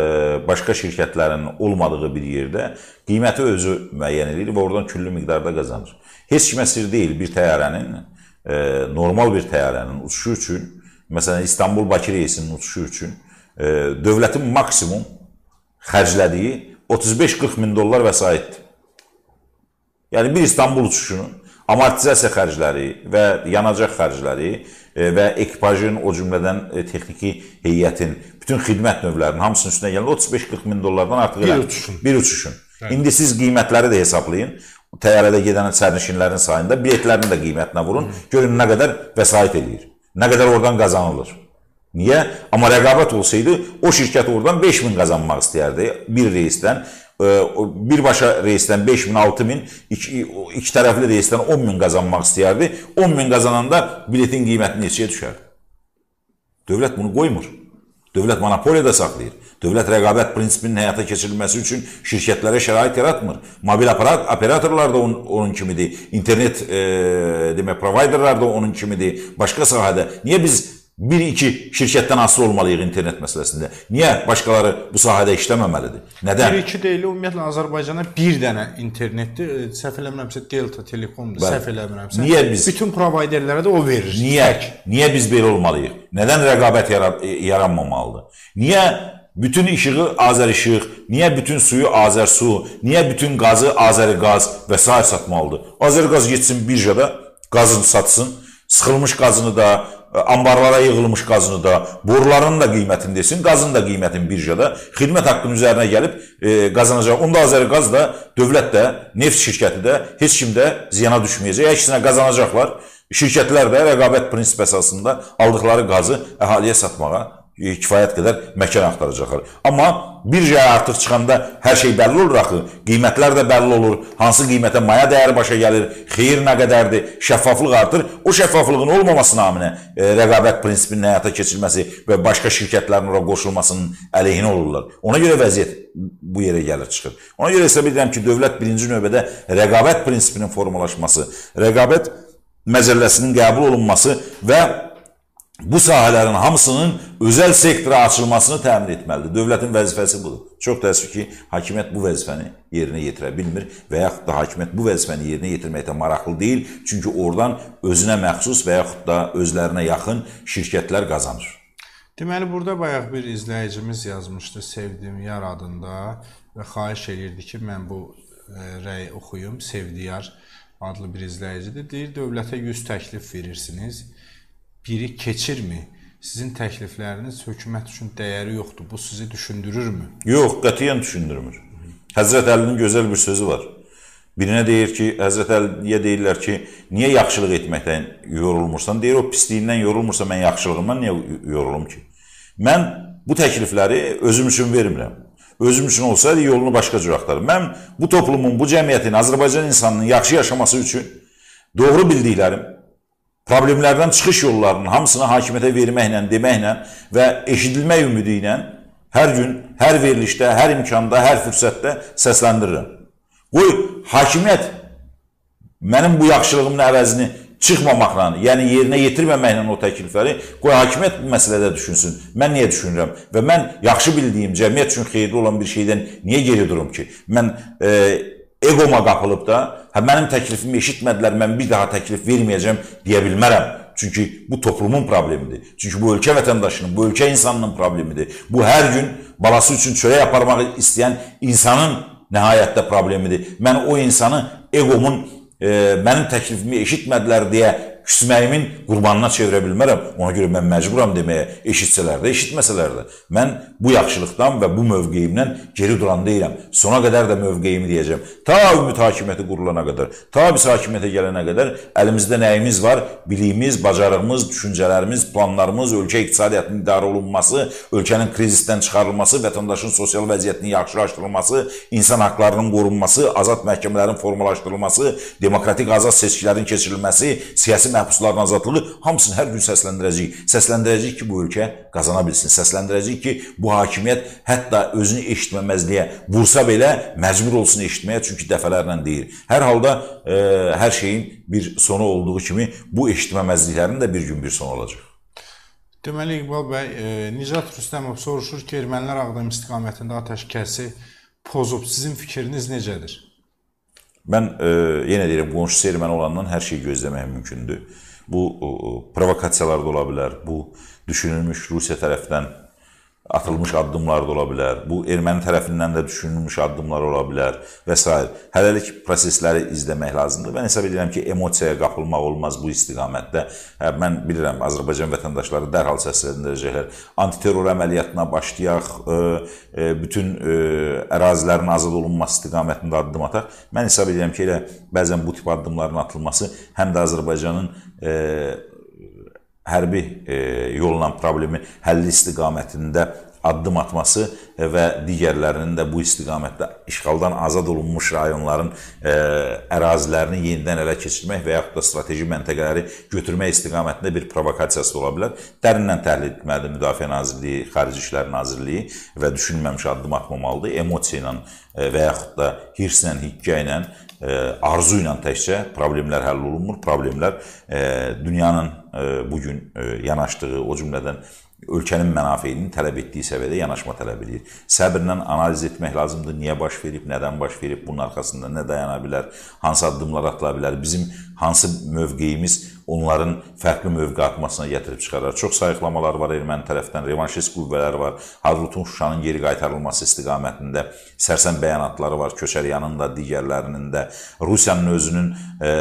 başqa şirkətlərin olmadığı bir yerdə qiyməti özü müəyyən edir və oradan küllü miqdarda qazanır. Heç kimə sir deyil bir təyyarənin, e, normal bir təyyarənin uçuşu üçün, məsələn İstanbul-Bakı reysinin uçuşu üçün dövlətin maksimum xərclədiyi 35-40 min dollar vəsaitdir. Yəni bir İstanbul uçuşunun amortizasiya xərcləri və yanacaq xərcləri e, və ekipajın, o cümlədən e, texniki heyətin, bütün xidmət növlərinin hamısının üstünə gələn 35-40 min dollardan artıq Bir uçuşun. Bir uçuşun. Bəli. İndi siz qiymətləri də hesablayın. Təyyarədə gedən sərnişinlərin sayında biletlərin də qiymətinə vurun. Görün nə qədər vəsait eləyir. Nə qədər oradan qazanılır. Niyə? Amma rəqabət olsaydı o şirkət oradan 5000 qazanmaq istəyərdi bir reysdən. Birbaşa reysdən 5000, 6000, iki, iki tərəfli reysdən 10000 qazanmaq istəyərdi. 10000 qazananda biletin qiyməti neçəyə düşər? Dövlət bunu qoymur. Dövlət monopoliyada saxlayır. Dövlət rəqabət prinsipinin həyata keçirilməsi üçün şirkətlərə şərait yaratmır. Mobil aparat operatorlar da onun, onun kimidir. İnternet e, demək provayderlar da onun kimidir. Başqa sahədə niyə biz bir iki şirkətdən asılı olmalıyıq internet məsələsində? Niyə başqaları bu sahədə işləməməlidir? Nədən? 1-2 deyil, ümumiyyətlə Azərbaycana bir dənə internetdir. E, Səhv eləmirəmsə Delta Telekomdur, səhv eləmirəmsə. Niyə biz- bütün provayderlərə də o verir. Niyə? Tək. Niyə biz belə olmalıyıq? Nədən rəqabət yara- yaranmamalıdır? Niyə bütün işığı Azərişıq, niyə bütün suyu Azərsu, niyə bütün qazı Azəriqaz və s. satmalıdır? Azəriqaz getsin birjada qazını satsın, sıxılmış qazını da, e, ambarlara yığılmış qazını da, boruların da qiymətini desin, qazın da qiymətini birjada, xidmət haqqının üzərinə gəlib e, qazanacaq. Onda Azəriqaz da, dövlət də, neft şirkəti də, heç kim də ziyana düşməyəcək. Əksinə qazanacaqlar. Şirkətlər də rəqabət prinsipi əsasında aldıqları qazı əhaliyə satmağa kifayət qədər məkan axtaracaqlar. Amma birjaya artıq çıxanda hər şey bəlli olur axı. Qiymətlər də bəlli olur. Hansı qiymətə maya dəyəri başa gəlir, xeyir nə qədərdir, şəffaflıq artır. O şəffaflığın olmaması naminə e, rəqabət prinsipinin həyata keçirilməsi və başqa şirkətlərin ora qoşulmasının əleyhinə olurlar. Ona görə vəziyyət bu yerə gəlir çıxır. Ona görə hesab edirəm ki, dövlət birinci növbədə rəqabət prinsipinin formalaşması, rəqabət məcəlləsinin qəbul olunması və bu sahələrin hamısının özəl sektora açılmasını təmin etməlidir. Dövlətin vəzifəsi budur. Çox təəssüf ki, hakimiyyət bu vəzifəni yerinə yetirə bilmir və yaxud da hakimiyyət bu vəzifəni yerinə yetirməkdə maraqlı deyil, çünki oradan özünə məxsus və yaxud da özlərinə yaxın şirkətlər qazanır. Deməli burada bayaq bir izləyicimiz yazmışdı sevdiyim yar adında və xahiş elirdi ki, mən bu e, rəyi oxuyum. Sevdiyar adlı bir izləyicidir. Deyir, dövlətə 100 təklif verirsiniz. Biri keçirmi? Sizin təklifləriniz hökumət üçün dəyəri yoxdur. Bu sizi düşündürürmü? Yox, qətiyyən düşündürmür. Həzrət Əlinin gözəl bir sözü var. Birinə deyir ki, Həzrət Əliyə deyirlər ki, niyə yaxşılıq etməkdən yorulmursan? Deyir, o pisliyindən yorulmursa mən yaxşılığımdan niyə yorulum ki? Mən bu təklifləri özüm üçün vermirəm. Özüm üçün olsaydı yolunu başqa cür axtarım. Mən bu toplumun, bu cəmiyyətin, Azərbaycan insanının yaxşı yaşaması üçün doğru bildiklərim, problemlərdən çıxış yollarının hamısını hakimiyyətə verməklə, deməklə və eşidilmək ümidi ilə hər gün, hər verilişdə, hər imkanda, hər fürsətdə səsləndirirəm. Qoy hakimiyyət mənim bu yaxşılığımın əvəzini çıxmamaqla, yəni yerinə yetirməməklə o təklifləri qoy hakimiyyət bu məsələdə düşünsün. Mən niyə düşünürəm və mən yaxşı bildiyim cəmiyyət üçün xeyirli olan bir şeydən niyə geri durum ki? Mən e, egoma qapılıb da, hə mənim təklifimi eşitmədilər, mən bir daha təklif verməyəcəm deyə bilmərəm. Çünki bu toplumun problemidir. Çünki bu ölkə vətəndaşının, bu ölkə insanının problemidir. Bu hər gün balası üçün çörək aparmaq istəyən insanın nəhayətdə problemidir. Mən o insanı egomun e, mənim təklifimi eşitmədilər deyə küsməyimin qurbanına çevirə bilmərəm. Ona görə mən məcburam deməyə, eşitsələr də, eşitməsələr də. Mən bu yaxşılıqdan və bu mövqeyimdən geri duran deyiləm. Sona qədər də mövqeyimi deyəcəm. Ta ümid hakimiyyəti qurulana qədər, ta biz hakimiyyətə gələnə qədər əlimizdə nəyimiz var? Biliyimiz, bacarığımız, düşüncələrimiz, planlarımız, ölkə iqtisadiyyatının idarə olunması, ölkənin krizisdən çıxarılması, vətəndaşın sosial vəziyyətinin yaxşılaşdırılması, insan haqlarının qorunması, azad məhkəmələrin formalaşdırılması, demokratik azad seçkilərin keçirilməsi, siyasi məhbusların azadlığı hamısını hər gün səsləndirəcəyik. Səsləndirəcəyik ki, bu ölkə qazana bilsin. Səsləndirəcəyik ki, bu hakimiyyət hətta özünü eşitməməzliyə vursa belə məcbur olsun eşitməyə, çünki dəfələrlə deyir. Hər halda e, hər şeyin bir sonu olduğu kimi bu eşitməməzliklərin də bir gün bir sonu olacaq. Deməli İqbal bəy, e, Nicat Rüstəmov soruşur ki, ermənilər Ağdam istiqamətində atəşkəsi pozub. Sizin fikriniz necədir? Mən e, yenə deyirəm, qonşusu erməni olandan hər şey gözləmək mümkündür. Bu e, provokasiyalar da ola bilər, bu düşünülmüş Rusiya tərəfindən atılmış addımlar da ola bilər. Bu erməni tərəfindən də düşünülmüş addımlar ola bilər və s. Hələlik prosesləri izləmək lazımdır. Mən hesab edirəm ki, emosiyaya qapılmaq olmaz bu istiqamətdə. Hə, mən bilirəm Azərbaycan vətəndaşları dərhal səsləndirəcəklər. Antiterror əməliyyatına başlayaq, e, e, bütün e, ərazilərin azad olunması istiqamətində addım ataq. Mən hesab edirəm ki, elə bəzən bu tip addımların atılması həm də Azərbaycanın hərbi e, yolla problemi həlli istiqamətində addım atması və digərlərinin də bu istiqamətdə işğaldan azad olunmuş rayonların ə, ərazilərini yenidən ələ keçirmək və yaxud da strateji məntəqələri götürmək istiqamətində bir provokasiyası ola bilər. Dərindən təhlil etməlidir Müdafiə Nazirliyi, Xarici İşlər Nazirliyi və düşünməmiş addım atmamalıdır. Emosiya ilə və yaxud da hirslə, hikkə ilə arzu ilə təkcə problemlər həll olunmur. Problemlər dünyanın bu gün yanaşdığı, o cümlədən ölkənin mənafeyinin tələb etdiyi səviyyədə yanaşma tələb edir. Səbrlə analiz etmək lazımdır. Niyə baş verib, nədən baş verib, bunun arxasında nə dayana bilər, hansı addımlar atıla bilər, bizim hansı mövqeyimiz onların fərqli mövqe atmasına gətirib çıxarar. Çox sayıqlamalar var erməni tərəfdən, revanşist qüvvələr var. Hadrutun Şuşanın geri qaytarılması istiqamətində sərsəm bəyanatları var, Köçəryanın da, digərlərinin də. Rusiyanın özünün e,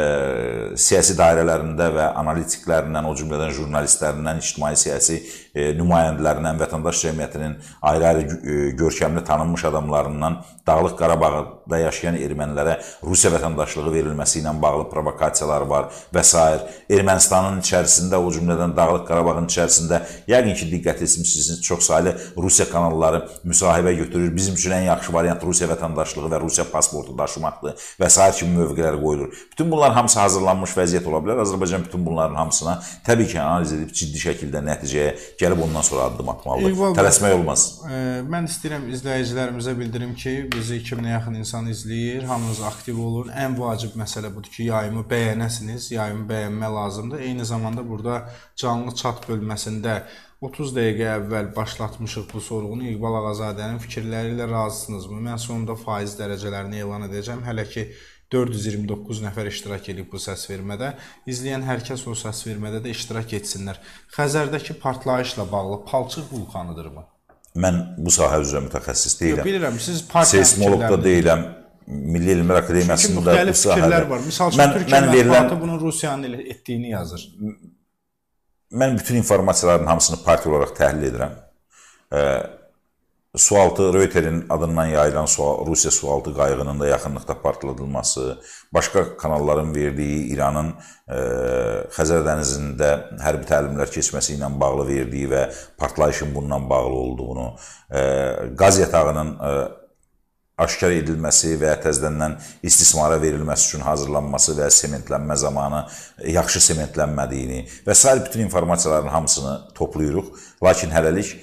siyasi dairələrində və analitiklərindən, o cümlədən jurnalistlərindən, ictimai siyasi e, nümayəndələrindən, vətəndaş cəmiyyətinin ayrı-ayrı e, görkəmli tanınmış adamlarından Dağlıq Qarabağda yaşayan ermənilərə Rusiya vətəndaşlığı verilməsi ilə bağlı provokasiyalar var və s. Ermənistanın içərisində, o cümlədən Dağlıq Qarabağın içərisində yəqin ki, diqqət etmişsiniz, çox saylı Rusiya kanalları müsahibə götürür. Bizim üçün ən yaxşı variant Rusiya vətəndaşlığı və Rusiya pasportu daşımaqdır və s. kimi mövqelər qoyulur. Bütün bunlar hamısı hazırlanmış vəziyyət ola bilər. Azərbaycan bütün bunların hamısına təbii ki, analiz edib ciddi şəkildə nəticəyə gəlib ondan sonra addım atmalıdır. Tələsmək olmaz. E, mən istəyirəm izləyicilərimizə bildirim ki, bizi 2000-ə yaxın insan izləyir. Hamınız aktiv olun. Ən vacib məsələ budur ki, yayımı bəyənəsiniz. Yayımı bəyənmə lazımdır. Eyni zamanda burada canlı chat bölməsində 30 dəqiqə əvvəl başlatmışıq bu sorğunu. İqbal Ağazadənin fikirləri ilə razısınızmı? Mən sonunda faiz dərəcələrini elan edəcəm. Hələ ki 429 nəfər iştirak edib bu səsvermədə. İzləyən hər kəs o səsvermədə də iştirak etsinlər. Xəzərdəki partlayışla bağlı palçıq vulkanıdırmı? Mən bu sahə üzrə mütəxəssis deyiləm. Yox, bilirəm, siz partiya seysmoloq da deyiləm. Milli Elmlər Akademiyasında da bu sahədə var. Məsəl üçün Türkiyə mətbuatı bunun Rusiyanın etdiyini yazır. Mən bütün informasiyaların hamısını partiya olaraq təhlil edirəm. Sualtı Reuterin adından yayılan sual, Rusiya sualtı qayığının da yaxınlıqda partladılması, başqa kanalların verdiyi İranın e, Xəzər dənizində hərbi təlimlər keçməsi ilə bağlı verdiyi və partlayışın bundan bağlı olduğunu, e, qaz yatağının e, aşkar edilməsi və ya təzədən istismara verilməsi üçün hazırlanması və sementlənmə zamanı yaxşı sementlənmədiyini və sair bütün informasiyaların hamısını toplayırıq. Lakin hələlik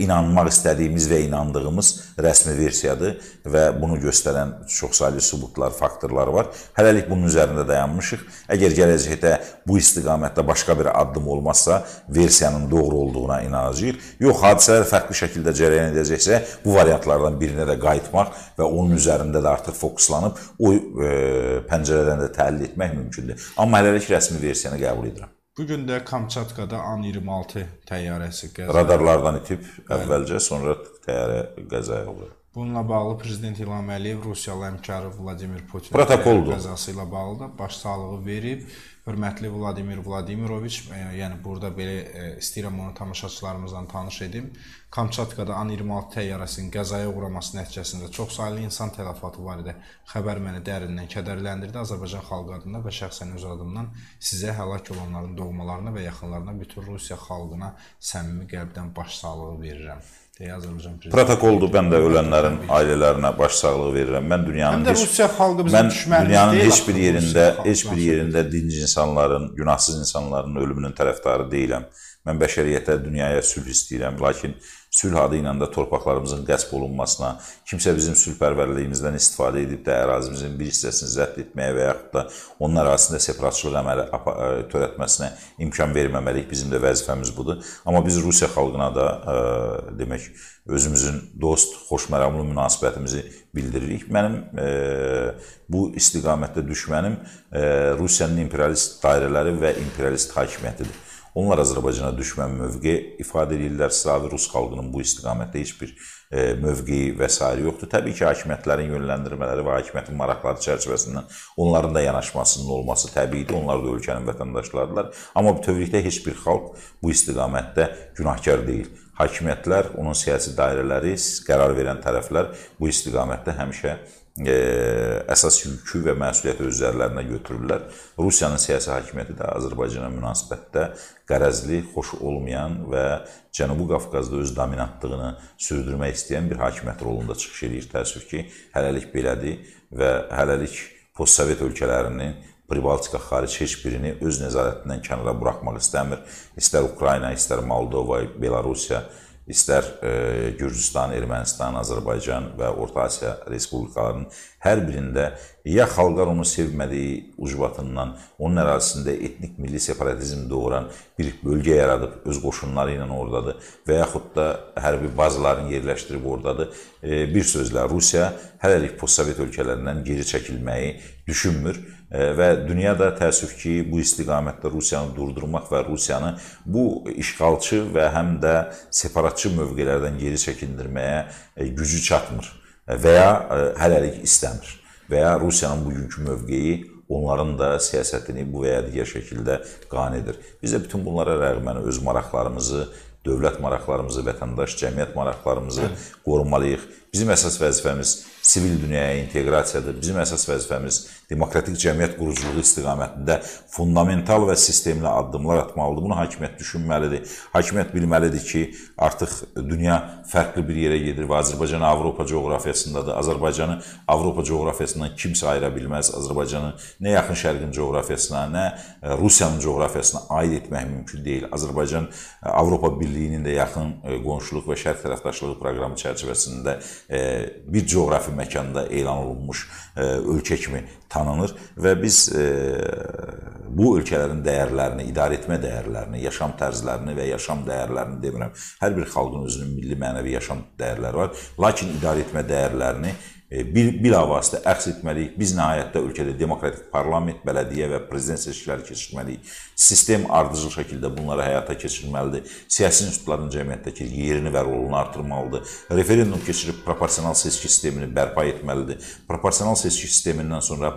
inanmaq istədiyimiz və inandığımız rəsmi versiyadır və bunu göstərən çoxsaylı sübutlar, faktorlar var. Hələlik bunun üzərində dayanmışıq. Əgər gələcəkdə bu istiqamətdə başqa bir addım olmazsa, versiyanın doğru olduğuna inanacağıq. Yox, hadisələr fərqli şəkildə cərəyan edəcəksə, bu variantlardan birinə də qayıtmaq və onun üzərində də artıq fokuslanıb o e, pəncərədən də təhlil etmək mümkündür. Amma hələlik rəsmi versiyanı qəbul edirəm. Bu gün də Kamçatkada An-26 təyyarəsi qəza radarlardan itib əvvəlcə, sonra təyyarə qəzaya uğrayıb. Bununla bağlı prezident İlham Əliyev Rusiyalı həmkarı Vladimir Putin Protokoldur. qəzası ilə bağlı da başsağlığı verib. Hörmətli Vladimir Vladimiroviç, e, yəni burada belə e, istəyirəm onu tamaşaçılarımızla tanış edim. Kamçatkada An-26 təyyarəsinin qəzaya uğraması nəticəsində çoxsaylı insan tələfatı var idi. Xəbər məni dərindən kədərləndirdi. Azərbaycan xalqı adına və şəxsən öz adımdan sizə həlak olanların doğmalarına və yaxınlarına bütün Rusiya xalqına səmimi qəlbdən başsağlığı verirəm. Protokoldur. Mən də ölənlərin ailələrinə başsağlığı verirəm. Mən dünyanın Həm də heç- Rusiya xalqı bizim Mən düşmənimiz dünyanın deyil heç bir yerində, heç bir yerində dinc insanların, günahsız insanların ölümünün tərəfdarı deyiləm. Mən bəşəriyyətə, dünyaya sülh istəyirəm, lakin sülh adı ilə də torpaqlarımızın qəsb olunmasına, kimsə bizim sülhpərvərliyimizdən istifadə edib də ərazimizin bir hissəsini zəbt etməyə və yaxud da onun ərazisində separatçılıq əməli ə, törətməsinə imkan verməməliyik. Bizim də vəzifəmiz budur. Amma biz Rusiya xalqına da ə, demək özümüzün dost, xoşməramlı münasibətimizi bildiririk. Mənim ə, bu istiqamətdə düşmənim ə, Rusiyanın imperialist dairələri və imperialist hakimiyyətidir. Onlar Azərbaycana düşmən mövqe ifadə edirlər. Slavi Rus xalqının bu istiqamətdə heç bir e, mövqeyi və s. yoxdur. Təbii ki, hakimiyyətlərin yönləndirmələri və hakimiyyətin maraqları çərçivəsindən onların da yanaşmasının olması təbiidir. Onlar da ölkənin vətəndaşlarıdırlar. Amma bütövlükdə heç bir xalq bu istiqamətdə günahkar deyil. Hakimiyyətlər, onun siyasi dairələri, qərar verən tərəflər bu istiqamətdə həmişə e, əsas yükü və məsuliyyəti özlərinə götürürlər. Rusiyanın siyasi hakimiyyəti də Azərbaycana münasibətdə qərəzli, xoş olmayan və Cənubi Qafqazda öz dominantlığını sürdürmək istəyən bir hakimiyyət rolunda çıxış edir. Təəssüf ki, hələlik belədir və hələlik postsovet ölkələrinin Pribaltika xaric heç birini öz nəzarətindən kənara buraxmaq istəmir. İstər Ukrayna, istər Moldova, Belarusiya, istər e, Gürcüstan, Ermənistan, Azərbaycan və Orta Asiya respublikalarının hər birində ya xalqlar onu sevmədiyi ucbatından onun ərazisində etnik milli separatizm doğuran bir bölgə yaradıb öz qoşunları ilə oradadır və yaxud da hərbi bazalarını yerləşdirib oradadır. E, bir sözlə Rusiya hələlik postsovet ölkələrindən geri çəkilməyi düşünmür və dünya da təəssüf ki, bu istiqamətdə Rusiyanı durdurmaq və Rusiyanı bu işğalçı və həm də separatçı mövqelərdən geri çəkindirməyə e, gücü çatmır və ya e, hələlik istəmir və ya Rusiyanın bugünkü mövqeyi onların da siyasətini bu və ya digər şəkildə qane edir. Biz də bütün bunlara rəğmən öz maraqlarımızı, dövlət maraqlarımızı, vətəndaş cəmiyyət maraqlarımızı qorumalıyıq. Bizim əsas vəzifəmiz sivil dünyaya inteqrasiyadır. Bizim əsas vəzifəmiz demokratik cəmiyyət quruculuğu istiqamətində fundamental və sistemli addımlar atmalıdır. Bunu hakimiyyət düşünməlidir. Hakimiyyət bilməlidir ki, artıq dünya fərqli bir yerə gedir və Azərbaycan Avropa coğrafiyasındadır. Azərbaycanı Avropa coğrafiyasından kimsə ayıra bilməz. Azərbaycanı nə yaxın şərqin coğrafiyasına, nə Rusiyanın coğrafiyasına aid etmək mümkün deyil. Azərbaycan Avropa Birliyinin də yaxın qonşuluq və şərq tərəfdaşlığı proqramı çərçivəsində bir coğrafi məkanda elan olunmuş ölkə kimi tanınır və biz bu ölkələrin dəyərlərini, idarə etmə dəyərlərini, yaşam tərzlərini və yaşam dəyərlərini demirəm. Hər bir xalqın özünün milli mənəvi yaşam dəyərləri var, lakin idarə etmə dəyərlərini bir bilavasitə əks etməliyik. Biz nəhayətdə ölkədə demokratik parlament, bələdiyyə və prezident seçkiləri keçirməliyik. Sistem ardıcıl şəkildə bunları həyata keçirməlidir. Siyasi institutların cəmiyyətdəki yerini və rolunu artırmalıdır. Referendum keçirib proporsional seçki sistemini bərpa etməlidir. Proporsional seçki sistemindən sonra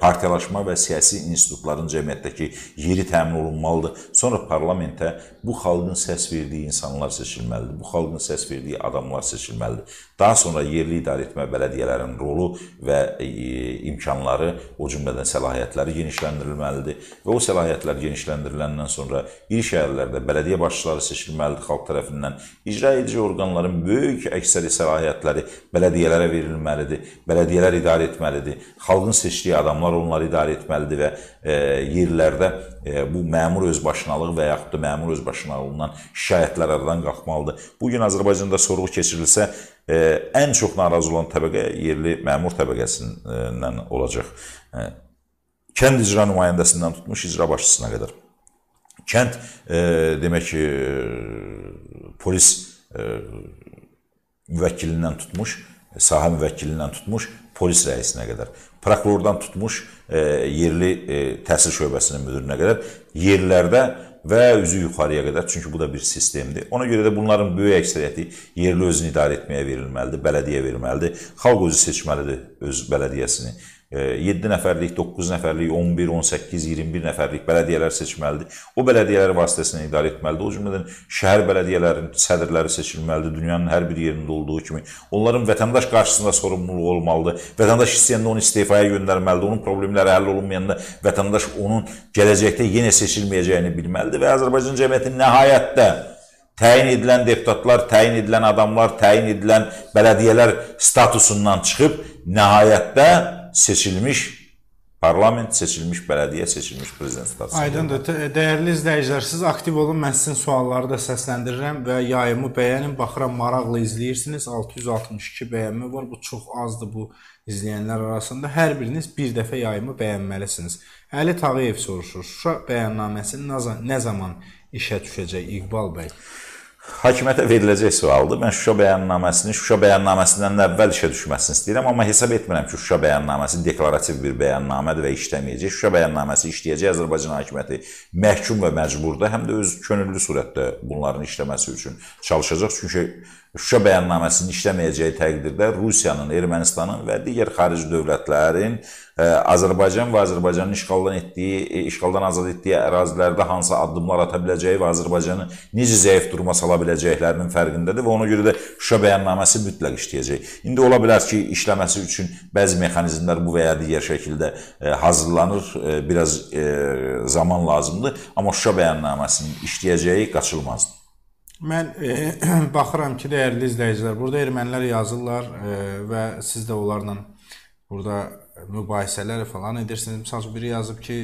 partiyalaşma və siyasi institutların cəmiyyətdəki yeri təmin olunmalıdır. Sonra parlamentə bu xalqın səs verdiyi insanlar seçilməlidir. Bu xalqın səs verdiyi adamlar seçilməlidir. Daha sonra yerli idarə etmə bələdiyyələrin rolu və e, imkanları, o cümlədən səlahiyyətləri genişləndirilməlidir və o səlahiyyətlər genişləndiriləndən sonra iri şəhərlərdə bələdiyyə başçıları seçilməlidir xalq tərəfindən. İcra edici orqanların böyük əksəri səlahiyyətləri bələdiyyələrə verilməlidir. Bələdiyyələr idarə etməlidir. Xalqın seçdiyi adamlar onları idarə etməlidir və e, yerlərdə e, bu məmur özbaşınalıq və yaxud da məmur özbaşınalığından şikayətlər aradan qalxmalıdır. Bu gün Azərbaycanda sorğu keçirilsə, ən çox narazı olan təbəqə yerli məmur təbəqəsindən olacaq. E, kənd icra nümayəndəsindən tutmuş icra başçısına qədər. Kənd e, demək ki, polis e, müvəkkilindən tutmuş, sahə müvəkkilindən tutmuş polis rəisinə qədər, prokurordan tutmuş e, yerli e, təhsil şöbəsinin müdirinə qədər yerlərdə və üzü yuxarıya qədər, çünki bu da bir sistemdir. Ona görə də bunların böyük əksəriyyəti yerli özünü idarə etməyə verilməlidir, bələdiyyə verilməlidir. Xalq özü seçməlidir öz bələdiyyəsini. 7 nəfərlik, 9 nəfərlik, 11, 18, 21 nəfərlik bələdiyyələr seçməlidir. O bələdiyyələr vasitəsilə idarə etməlidir. O cümlədən şəhər bələdiyyələrinin sədrləri seçilməlidir. Dünyanın hər bir yerində olduğu kimi. Onların vətəndaş qarşısında sorumluluğu olmalıdır. Vətəndaş istəyəndə onu istifaya göndərməlidir. Onun problemləri həll olunmayanda vətəndaş onun gələcəkdə yenə seçilməyəcəyini bilməlidir və Azərbaycan cəmiyyəti nəhayətdə təyin edilən deputatlar, təyin edilən adamlar, təyin edilən bələdiyyələr statusundan çıxıb nəhayətdə seçilmiş parlament, seçilmiş bələdiyyə, seçilmiş prezident statusunda. Aydındır. Dəyərli izləyicilər, siz aktiv olun. Mən sizin sualları da səsləndirirəm və yayımı bəyənin. Baxıram maraqla izləyirsiniz. 662 bəyənmə var. Bu çox azdır bu izləyənlər arasında. Hər biriniz bir dəfə yayımı bəyənməlisiniz. Əli Tağıyev soruşur. Şuşa bəyannaməsi nə zaman işə düşəcək İqbal bəy? Hakimiyyətə veriləcək sualdır. Mən Şuşa bəyannaməsini Şuşa bəyannaməsindən əvvəl işə düşməsini istəyirəm, amma hesab etmirəm ki, Şuşa bəyannaməsi deklarativ bir bəyannamədir və işləməyəcək. Şuşa bəyannaməsi işləyəcək Azərbaycan hakimiyyəti məhkum və məcburdur, həm də öz könüllü surətdə bunların işləməsi üçün çalışacaq. Çünki Şuşa bəyannaməsinin işləməyəcəyi təqdirdə Rusiyanın, Ermənistanın və digər xarici dövlətlərin e, Azərbaycan və Azərbaycanın işğaldan etdiyi, e, işğaldan azad etdiyi ərazilərdə hansı addımlar ata biləcəyi və Azərbaycanı necə zəif duruma sala biləcəklərinin fərqindədir və ona görə də Şuşa bəyannaməsi mütləq işləyəcək. İndi ola bilər ki, işləməsi üçün bəzi mexanizmlər bu və ya digər şəkildə e, hazırlanır, biraz zaman lazımdır, amma Şuşa bəyannaməsinin işləyəcəyi qaçılmazdır. Mən e, *clears throat* baxıram ki, dəyərli izləyicilər, burada ermənilər yazırlar e, və siz də onlarla burada mübahisələr falan edirsiniz. Məsəl üçün biri yazıb ki,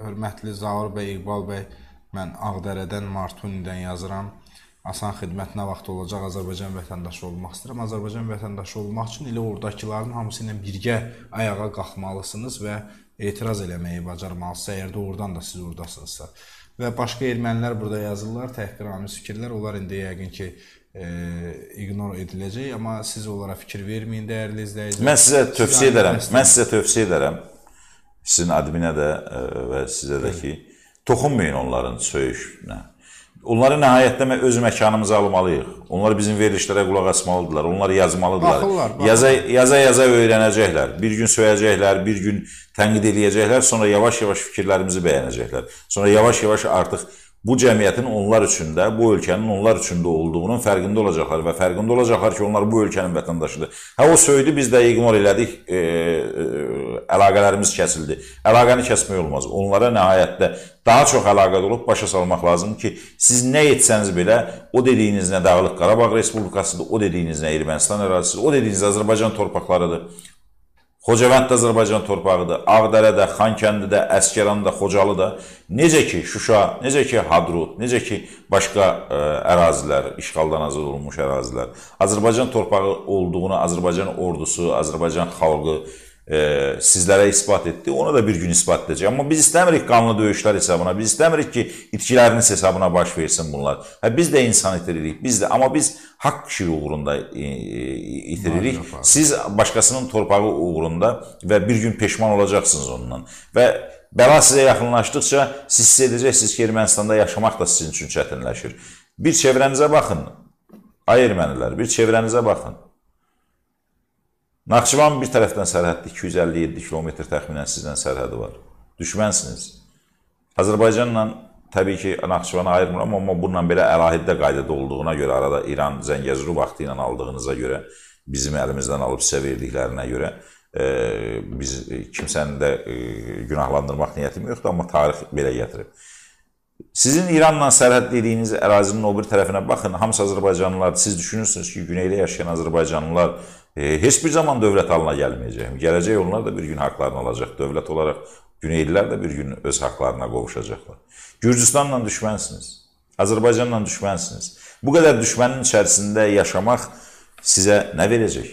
hörmətli Zaur bəy, İqbal bəy, mən Ağdərədən, Martunidən yazıram. Asan xidmət nə vaxt olacaq? Azərbaycan vətəndaşı olmaq istəyirəm. Azərbaycan vətəndaşı olmaq üçün elə ordakıların hamısı ilə birgə ayağa qalxmalısınız və etiraz eləməyi bacarmalısınız, əgər doğrudan da siz ordasınızsa və başqa ermənilər burada yazırlar, təhqiramiz fikirlər. Onlar indi yəqin ki, e, ignor ediləcək, amma siz onlara fikir verməyin, dəyərli izləyicilər. Mən sizə tövsiyə edərəm. Mən sizə tövsiyə edərəm. Sizin adminə də e, və sizə də ki, toxunmayın onların söyüşünə. Onları nəhayətdə öz məkanımıza almalıyıq. Onlar bizim verilişlərə qulaq asmalıdırlar. Onlar yazmalıdırlar. Baxırlar, baxırlar. Yaza yaza yaza öyrənəcəklər. Bir gün söyəcəklər, bir gün tənqid eləyəcəklər, sonra yavaş-yavaş fikirlərimizi bəyənəcəklər. Sonra yavaş-yavaş artıq bu cəmiyyətin onlar üçün də, bu ölkənin onlar üçün də olduğunun fərqində olacaqlar və fərqində olacaqlar ki, onlar bu ölkənin vətəndaşıdır. Hə o söydü, biz də ignor elədik, e, e, əlaqələrimiz kəsildi. Əlaqəni kəsmək olmaz. Onlara nəhayətdə daha çox əlaqədə olub başa salmaq lazımdır ki, siz nə etsəniz belə, o dediyiniz nə Dağlıq Qarabağ Respublikasıdır, o dediyiniz nə Ermənistan ərazisidir, o dediyiniz Azərbaycan torpaqlarıdır. Xocavənd də Azərbaycan torpağıdır. Ağdərədə, Xankəndidə, Əskəranda, Xocalıda, necə ki Şuşa, necə ki Hadrut, necə ki başqa ə, e, ərazilər, işğaldan azad olunmuş ərazilər Azərbaycan torpağı olduğunu Azərbaycan ordusu, Azərbaycan xalqı e, sizlərə isbat etdi. Onu da bir gün isbat edəcək. Amma biz istəmirik qanlı döyüşlər hesabına. Biz istəmirik ki, itkiləriniz hesabına baş versin bunlar. Hə biz də insan itiririk. Biz də amma biz haqq işi uğrunda e, e, itiririk. Siz başqasının torpağı uğrunda və bir gün peşman olacaqsınız ondan. Və bəla sizə yaxınlaşdıqca siz hiss edəcəksiniz ki, Ermənistanda yaşamaq da sizin üçün çətinləşir. Bir çevrənizə baxın. Ay ermənilər, bir çevrənizə baxın. Naxçıvan bir tərəfdən sərhəddir, 257 kilometr təxminən sizdən sərhədi var. Düşmənsiniz. Azərbaycanla təbii ki, Naxçıvanı ayırmıram, amma bununla belə əlahiddə qaydada olduğuna görə, arada İran Zəngəzuru vaxtı ilə aldığınıza görə, bizim əlimizdən alıb sizə verdiklərinə görə e, biz kimsəni də e, günahlandırmaq niyyətim yoxdur, amma tarix belə gətirib. Sizin İranla sərhəd dediyiniz ərazinin o bir tərəfinə baxın, hamısı Azərbaycanlılar. Siz düşünürsünüz ki, güneydə yaşayan Azərbaycanlılar e, heç bir zaman dövlət halına gəlməyəcək. Gələcək onlar da bir gün haqlarını alacaq. Dövlət olaraq Güneylilər də bir gün öz haqlarına qovuşacaqlar. Gürcüstanla düşmənsiniz. Azərbaycanla düşmənsiniz. Bu qədər düşmənin içərisində yaşamaq sizə nə verəcək?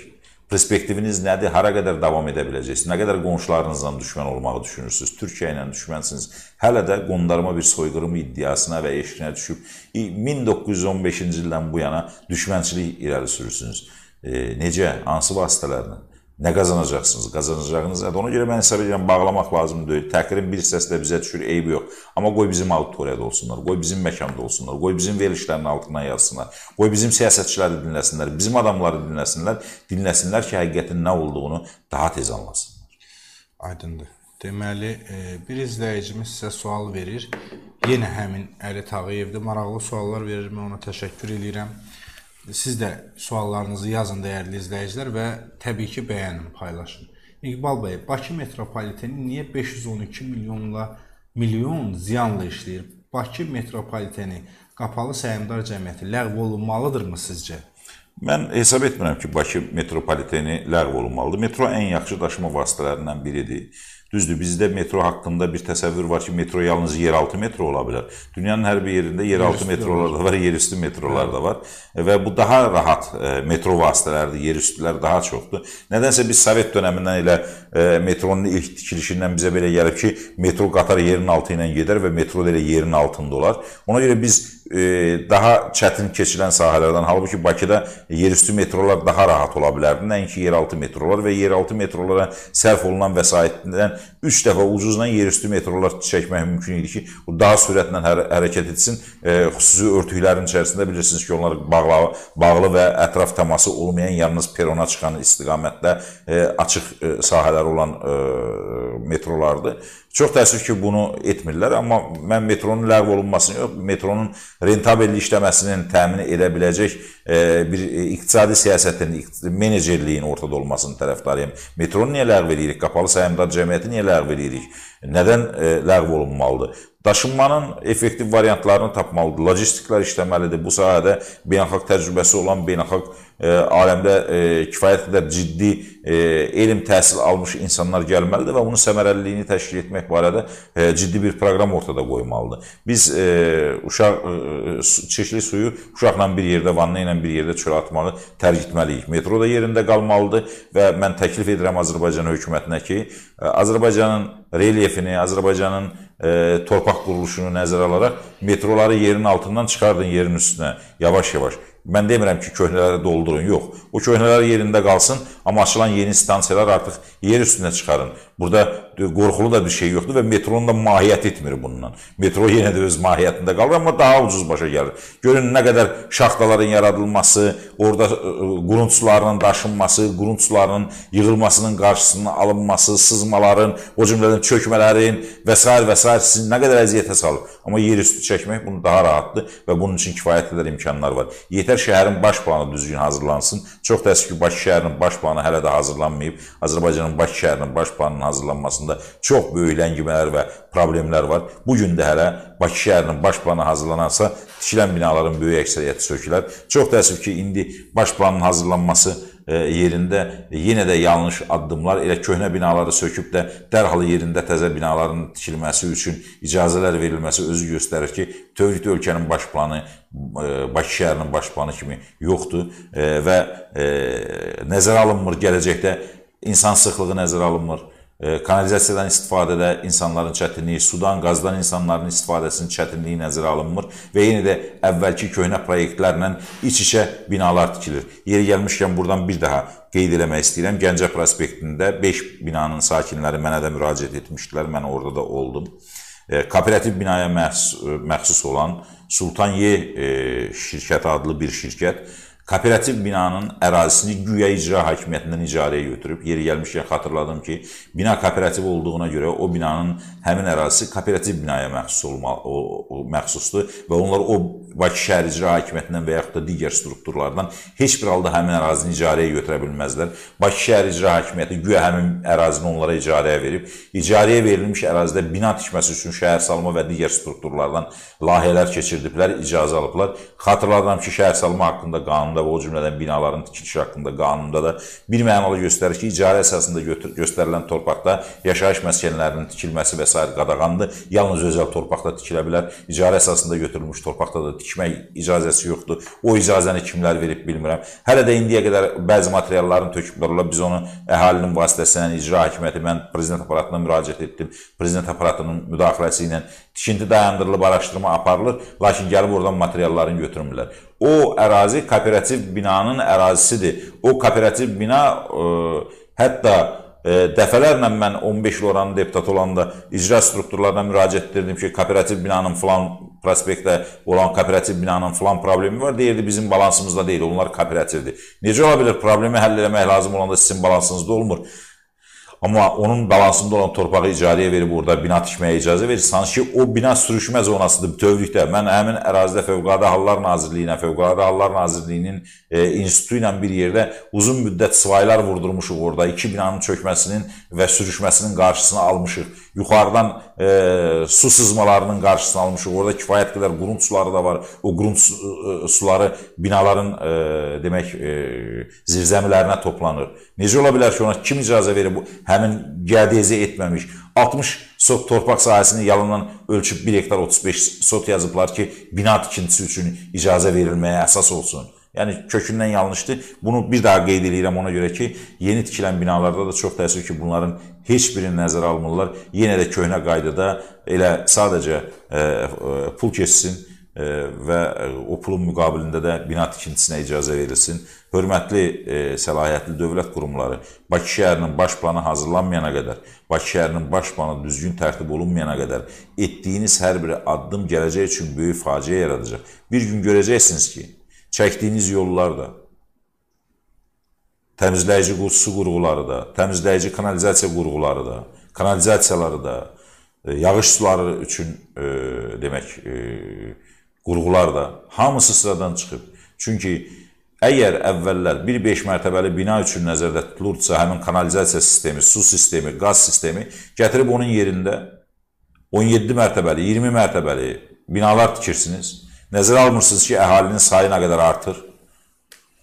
Perspektiviniz nədir? Hara qədər davam edə biləcəksiniz? Nə qədər qonşularınızla düşmən olmağı düşünürsünüz? Türkiyə ilə düşmənsiniz. Hələ də qondarma bir soyqırım iddiasına və eşqinə düşüb 1915-ci ildən bu yana düşmənçilik irəli sürürsünüz. E, necə? Hansı vasitələrlə? Nə qazanacaqsınız? Qazanacağınız nədir? Ona görə mən hesab edirəm bağlamaq lazım deyil. Təhqirin bir hissəsi də bizə düşür, eybi yox. Amma qoy bizim auditoriyada olsunlar, qoy bizim məkanda olsunlar, qoy bizim verilişlərin altından yazsınlar, qoy bizim siyasətçiləri dinləsinlər, bizim adamları dinləsinlər, dinləsinlər ki, həqiqətin nə olduğunu daha tez anlasınlar. Aydındır. Deməli, e, bir izləyicimiz sizə sual verir. Yenə həmin Əli Tağıyevdir. Maraqlı suallar verir. Mən ona təşəkkür edirəm. Siz də suallarınızı yazın dəyərli izləyicilər və təbii ki, bəyənin, paylaşın. İqbal bəy, Bakı metropoliteni niyə 512 milyonla milyon ziyanla işləyir? Bakı metropoliteni qapalı səhmdar cəmiyyəti ləğv olunmalıdırmı sizcə? Mən hesab etmirəm ki, Bakı metropoliteni ləğv olunmalıdır. Metro ən yaxşı daşıma vasitələrindən biridir. Düzdür, bizdə metro haqqında bir təsəvvür var ki, metro yalnız yeraltı metro ola bilər. Dünyanın hər bir yerində yeraltı yerüstü metrolar da var, yerüstü metrolar da var və bu daha rahat e, metro vasitələridir, yerüstülər daha çoxdur. Nədənsə biz Sovet dönəmindən elə e, metronun ilk tikilişindən bizə belə gəlib ki, metro qatar yerin altı ilə gedər və metro da elə yerin altında olar. Ona görə biz daha çətin keçilən sahələrdən, halbuki Bakıda yerüstü metrolar daha rahat ola bilərdi, nəinki yeraltı metrolar və yeraltı metrolara sərf olunan vəsaitdən 3 dəfə ucuzdan yerüstü metrolar çəkmək mümkün idi ki, bu daha sürətlə hər hərəkət etsin. E, xüsusi örtüklərin içərisində bilirsiniz ki, onlar bağlı, bağlı və ətraf təması olmayan, yalnız perona çıxan istiqamətdə e, açıq e, sahələr olan e, metrolardır. Çox təəssüf ki, bunu etmirlər, amma mən metronun ləğv olunmasını yox, metronun rentabelli işləməsinin təmin edə biləcək e, bir iqtisadi siyasətin, menecerliyin ortada olmasının tərəfdarıyam. Metronu niyə ləğv edirik? Qapalı səhmdar cəmiyyəti niyə ləğv edirik? Nədən e, ləğv olunmalıdır? Daşınmanın effektiv variantlarını tapmalıdır. Logistiklər işləməlidir. Bu sahədə beynəlxalq təcrübəsi olan, beynəlxalq e, aləmdə e, kifayət qədər ciddi e, elm təhsil almış insanlar gəlməlidir və bunun səmərəliliyini təşkil etmək barədə e, ciddi bir proqram ortada qoymalıdır. Biz uşaq çirkli suyu uşaqla bir yerdə, vanna ilə bir yerdə çölə atmağı tərk etməliyik. Metro da yerində qalmalıdır və mən təklif edirəm Azərbaycan hökumətinə ki, Azərbaycanın relyefini, Azərbaycanın e, torpaq quruluşunu nəzərə alaraq metroları yerin altından çıxardın yerin üstünə yavaş-yavaş. Mən demirəm ki, köhnələri doldurun, yox. O köhnələr yerində qalsın, amma açılan yeni stansiyalar artıq yer üstünə çıxarın. Burada qorxulu da bir şey yoxdur və metronun da mahiyyət etmir bundan. Metro yenə də öz mahiyyətində qalır, amma daha ucuz başa gəlir. Görün nə qədər şaxtaların yaradılması, orada qurunç sularının daşınması, qurunç sularının yığılmasının qarşısının alınması, sızmaların, o cümlədən çökmələrin və s. və s. sizi nə qədər əziyyətə salır. Amma yer üstü çəkmək bunu daha rahatdır və bunun üçün kifayət qədər imkanlar var. Yetər şəhərin baş planı düzgün hazırlansın. Çox təəssüf ki, Bakı şəhərinin baş planı hələ də hazırlanmayıb. Azərbaycanın Bakı şəhərinin baş planının hazırlanmasında çox böyük ləngimələr və problemlər var. Bu gün də hələ Bakı şəhərinin baş planı hazırlanarsa, tikilən binaların böyük əksəriyyəti sökülər. Çox təəssüf ki, indi baş planın hazırlanması E, yerində yenə də yanlış addımlar, elə köhnə binaları söküb də dərhal yerində təzə binaların tikilməsi üçün icazələr verilməsi özü göstərir ki, bütövlükdə ölkənin baş planı e, Bakı şəhərinin baş planı kimi yoxdur e, və nəzərə alınmır gələcəkdə insan sıxlığı nəzərə alınmır kanalizasiyadan istifadədə insanların çətinliyi, sudan, qazdan insanların istifadəsinin çətinliyi nəzərə alınmır və yenə də əvvəlki köhnə proyektlərlə iç-içə binalar tikilir. Yeri gəlmişkən buradan bir daha qeyd eləmək istəyirəm. Gəncə prospektində 5 binanın sakinləri mənə də müraciət etmişdilər. Mən orada da oldum. Kooperativ binaya məxsus olan Sultan Y şirkəti adlı bir şirkət Kooperativ binanın ərazisini güya icra hakimiyyətindən icarəyə götürüb, yeri gəlmişkən xatırladım ki, bina kooperativ olduğuna görə o binanın həmin ərazisi kooperativ binaya məxsus olmalı, o, o məxsusdur və onlar o Bakı şəhər icra hakimiyyətindən və yaxud da digər strukturlardan heç bir halda həmin ərazini icarəyə götürə bilməzlər. Bakı şəhər icra hakimiyyəti güya həmin ərazini onlara icarəyə verib. İcarəyə verilmiş ərazidə bina tikməsi üçün şəhər salma və digər strukturlardan layihələr keçirdiblər, icazə alıblar. Xatırladıram ki, şəhər salma haqqında qanunda və o cümlədən binaların tikilişi haqqında qanunda da bir mənalı göstərir ki, icarə əsasında göstərilən torpaqda yaşayış məskənlərinin tikilməsi və s. qadağandır. Yalnız özəl torpaqda tikilə bilər. İcarə əsasında götürülmüş torpaqda da tikmək icazəsi yoxdur. O icazəni kimlər verib bilmirəm. Hələ də indiyə qədər bəzi materialların töküblər ola. Biz onu əhalinin vasitəsilə icra hakimiyyəti mən prezident aparatına müraciət etdim. Prezident aparatının müdaxiləsi ilə tikinti dayandırılıb araşdırma aparılır, lakin gəlib oradan materiallarını götürmürlər. O ərazi kooperativ binanın ərazisidir. O kooperativ bina ə, e, Hətta e, dəfələrlə mən 15 il oranın deputat olanda icra strukturlarına müraciət etdirdim ki, kooperativ binanın falan prospektdə olan kooperativ binanın falan problemi var. Deyirdi bizim balansımızda deyil, onlar kooperativdir. Necə ola bilər problemi həll etmək lazım olanda sizin balansınızda olmur? Amma onun balansında olan torpağı icarəyə verib orada bina tikməyə icazə verir. Sanki o bina sürüşmə zonasıdır bütövlükdə. Mən həmin ərazidə Fövqəladə Hallar Nazirliyinə, Fövqəladə Hallar Nazirliyinin e, institutu ilə bir yerdə uzun müddət svaylar vurdurmuşuq orada. İki binanın çökməsinin və sürüşməsinin qarşısını almışıq. Yuxarıdan e, su sızmalarının qarşısını almışıq. Orada kifayət qədər qurunt suları da var. O qurunt e, suları binaların e, demək e, zirzəmilərinə toplanır. Necə ola bilər ki, ona kim icazə verir bu həmin gədiyyəzi etməmiş 60 sot torpaq sahəsini yalandan ölçüb 1 hektar 35 sot yazıblar ki, bina tikintisi üçün icazə verilməyə əsas olsun. Yəni kökündən yanlışdır. Bunu bir daha qeyd edirəm ona görə ki, yeni tikilən binalarda da çox təəssüf ki, bunların heç birini nəzərə almırlar. Yenə də köhnə qaydada elə sadəcə e, e, pul keçsin və o pulun müqabilində də bina tikintisinə icazə verilsin. Hörmətli e, səlahiyyətli dövlət qurumları, Bakı şəhərinin baş planı hazırlanmayana qədər, Bakı şəhərinin baş planı düzgün tərtib olunmayana qədər etdiyiniz hər bir addım gələcək üçün böyük faciə yaradacaq. Bir gün görəcəksiniz ki, çəkdiyiniz yollar da, təmizləyici su qurğuları da, təmizləyici kanalizasiya qurğuları da, kanalizasiyaları da, e, yağış suları üçün e, demək, e, qurğular da hamısı sıradan çıxıb. Çünki əgər əvvəllər bir 5 mərtəbəli bina üçün nəzərdə tutulursa, həmin kanalizasiya sistemi, su sistemi, qaz sistemi gətirib onun yerində 17 mərtəbəli, 20 mərtəbəli binalar tikirsiniz. Nəzərə almırsınız ki, əhalinin sayı nə qədər artır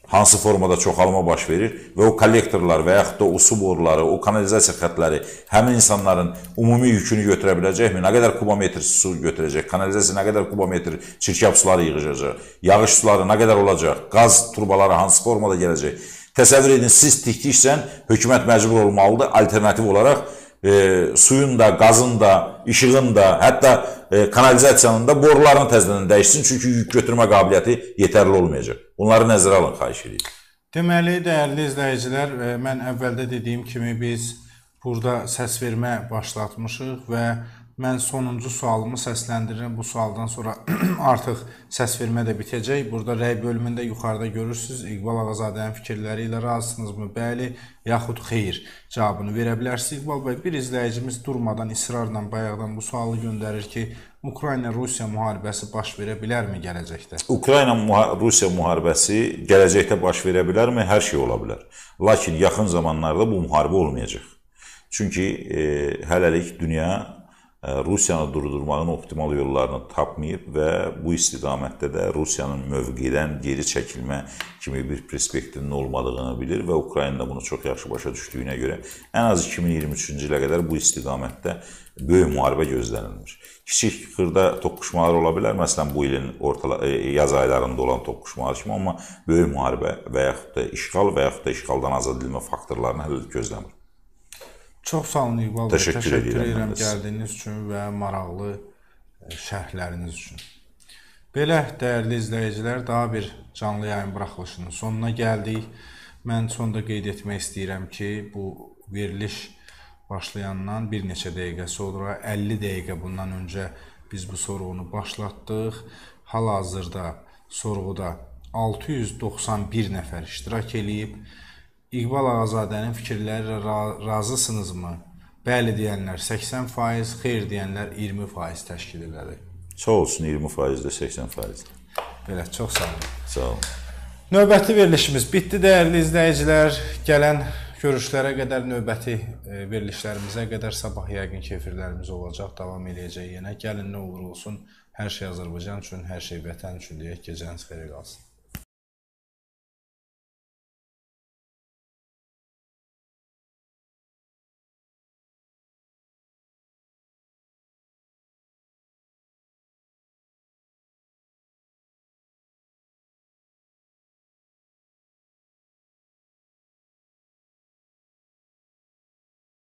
hansı formada çoxalma baş verir və o kollektorlar və yaxud da o su boruları, o kanalizasiya xətləri həmin insanların ümumi yükünü götürə biləcəkmi? Nə qədər kubometr su götürəcək? Kanalizasiya nə qədər kubometr çirkab suları yığacaq? Yağış suları nə qədər olacaq? Qaz turbaları hansı formada gələcək? Təsəvvür edin, siz tikdiksən hökumət məcbur olmalıdır alternativ olaraq e, suyun da, qazın da, işığın da, hətta e, kanalizasiyanın da borularını təzədən dəyişsin, çünki yük götürmə qabiliyyəti yetərli olmayacaq. Bunları nəzərə alın, xahiş edirik. Deməli, dəyərli izləyicilər, e, mən əvvəldə dediyim kimi biz burada səs vermə başlatmışıq və Mən sonuncu sualımı səsləndirirəm. Bu sualdan sonra *clears throat* artıq səs vermə də bitəcək. Burada rəy bölümündə yuxarıda görürsüz. İqbal Ağazadənin fikirləri ilə razısınızmı? Bəli, yaxud xeyr cavabını verə bilərsiniz. İqbal bəy, bir izləyicimiz durmadan israrla bayaqdan bu sualı göndərir ki, Ukrayna-Rusiya müharibəsi baş verə bilərmi gələcəkdə? Ukrayna-Rusiya müharibəsi gələcəkdə baş verə bilərmi? Hər şey ola bilər. Lakin yaxın zamanlarda bu müharibə olmayacaq. Çünki e, hələlik dünya Rusiyanı durdurmağın optimal yollarını tapmayıb və bu istiqamətdə də Rusiyanın mövqedən geri çəkilmə kimi bir perspektivinin olmadığını bilir və Ukrayna da bunu çox yaxşı başa düşdüyünə görə ən az 2023-cü ilə qədər bu istiqamətdə böyük müharibə gözlənilmir. Kiçik xırda toqquşmalar ola bilər, məsələn bu ilin ortala e, yaz aylarında olan toqquşmalar kimi, amma böyük müharibə və yaxud da işğal və yaxud da işğaldan azad edilmə faktorlarını hələ gözləmir. Çox sağ olun İqbal. Təşəkkür, Təşəkkür edirəm, edirəm gəldiyiniz üçün və maraqlı e, şərhləriniz üçün. Belə dəyərli izləyicilər, daha bir canlı yayın buraxılışının sonuna gəldik. Mən sonda qeyd etmək istəyirəm ki, bu veriliş başlayandan bir neçə dəqiqə sonra 50 dəqiqə bundan öncə biz bu sorğunu başlatdıq. Hal-hazırda sorğuda 691 nəfər iştirak eləyib. İqbal Ağazadənin fikirləri razısınızmı? Bəli deyənlər 80%, xeyr deyənlər 20% təşkil elədi. Sağ olsun 20% də 80%. Belə çox sağ olun. Sağ olun. Növbəti verilişimiz bitdi dəyərli izləyicilər. Gələn görüşlərə qədər növbəti e, verilişlərimizə qədər sabah yəqin ki efirlərimiz olacaq, davam eləyəcək yenə. Gəlin nə olur olsun, hər şey Azərbaycan üçün, hər şey vətən üçün deyək. Gecəniz xeyir qalsın.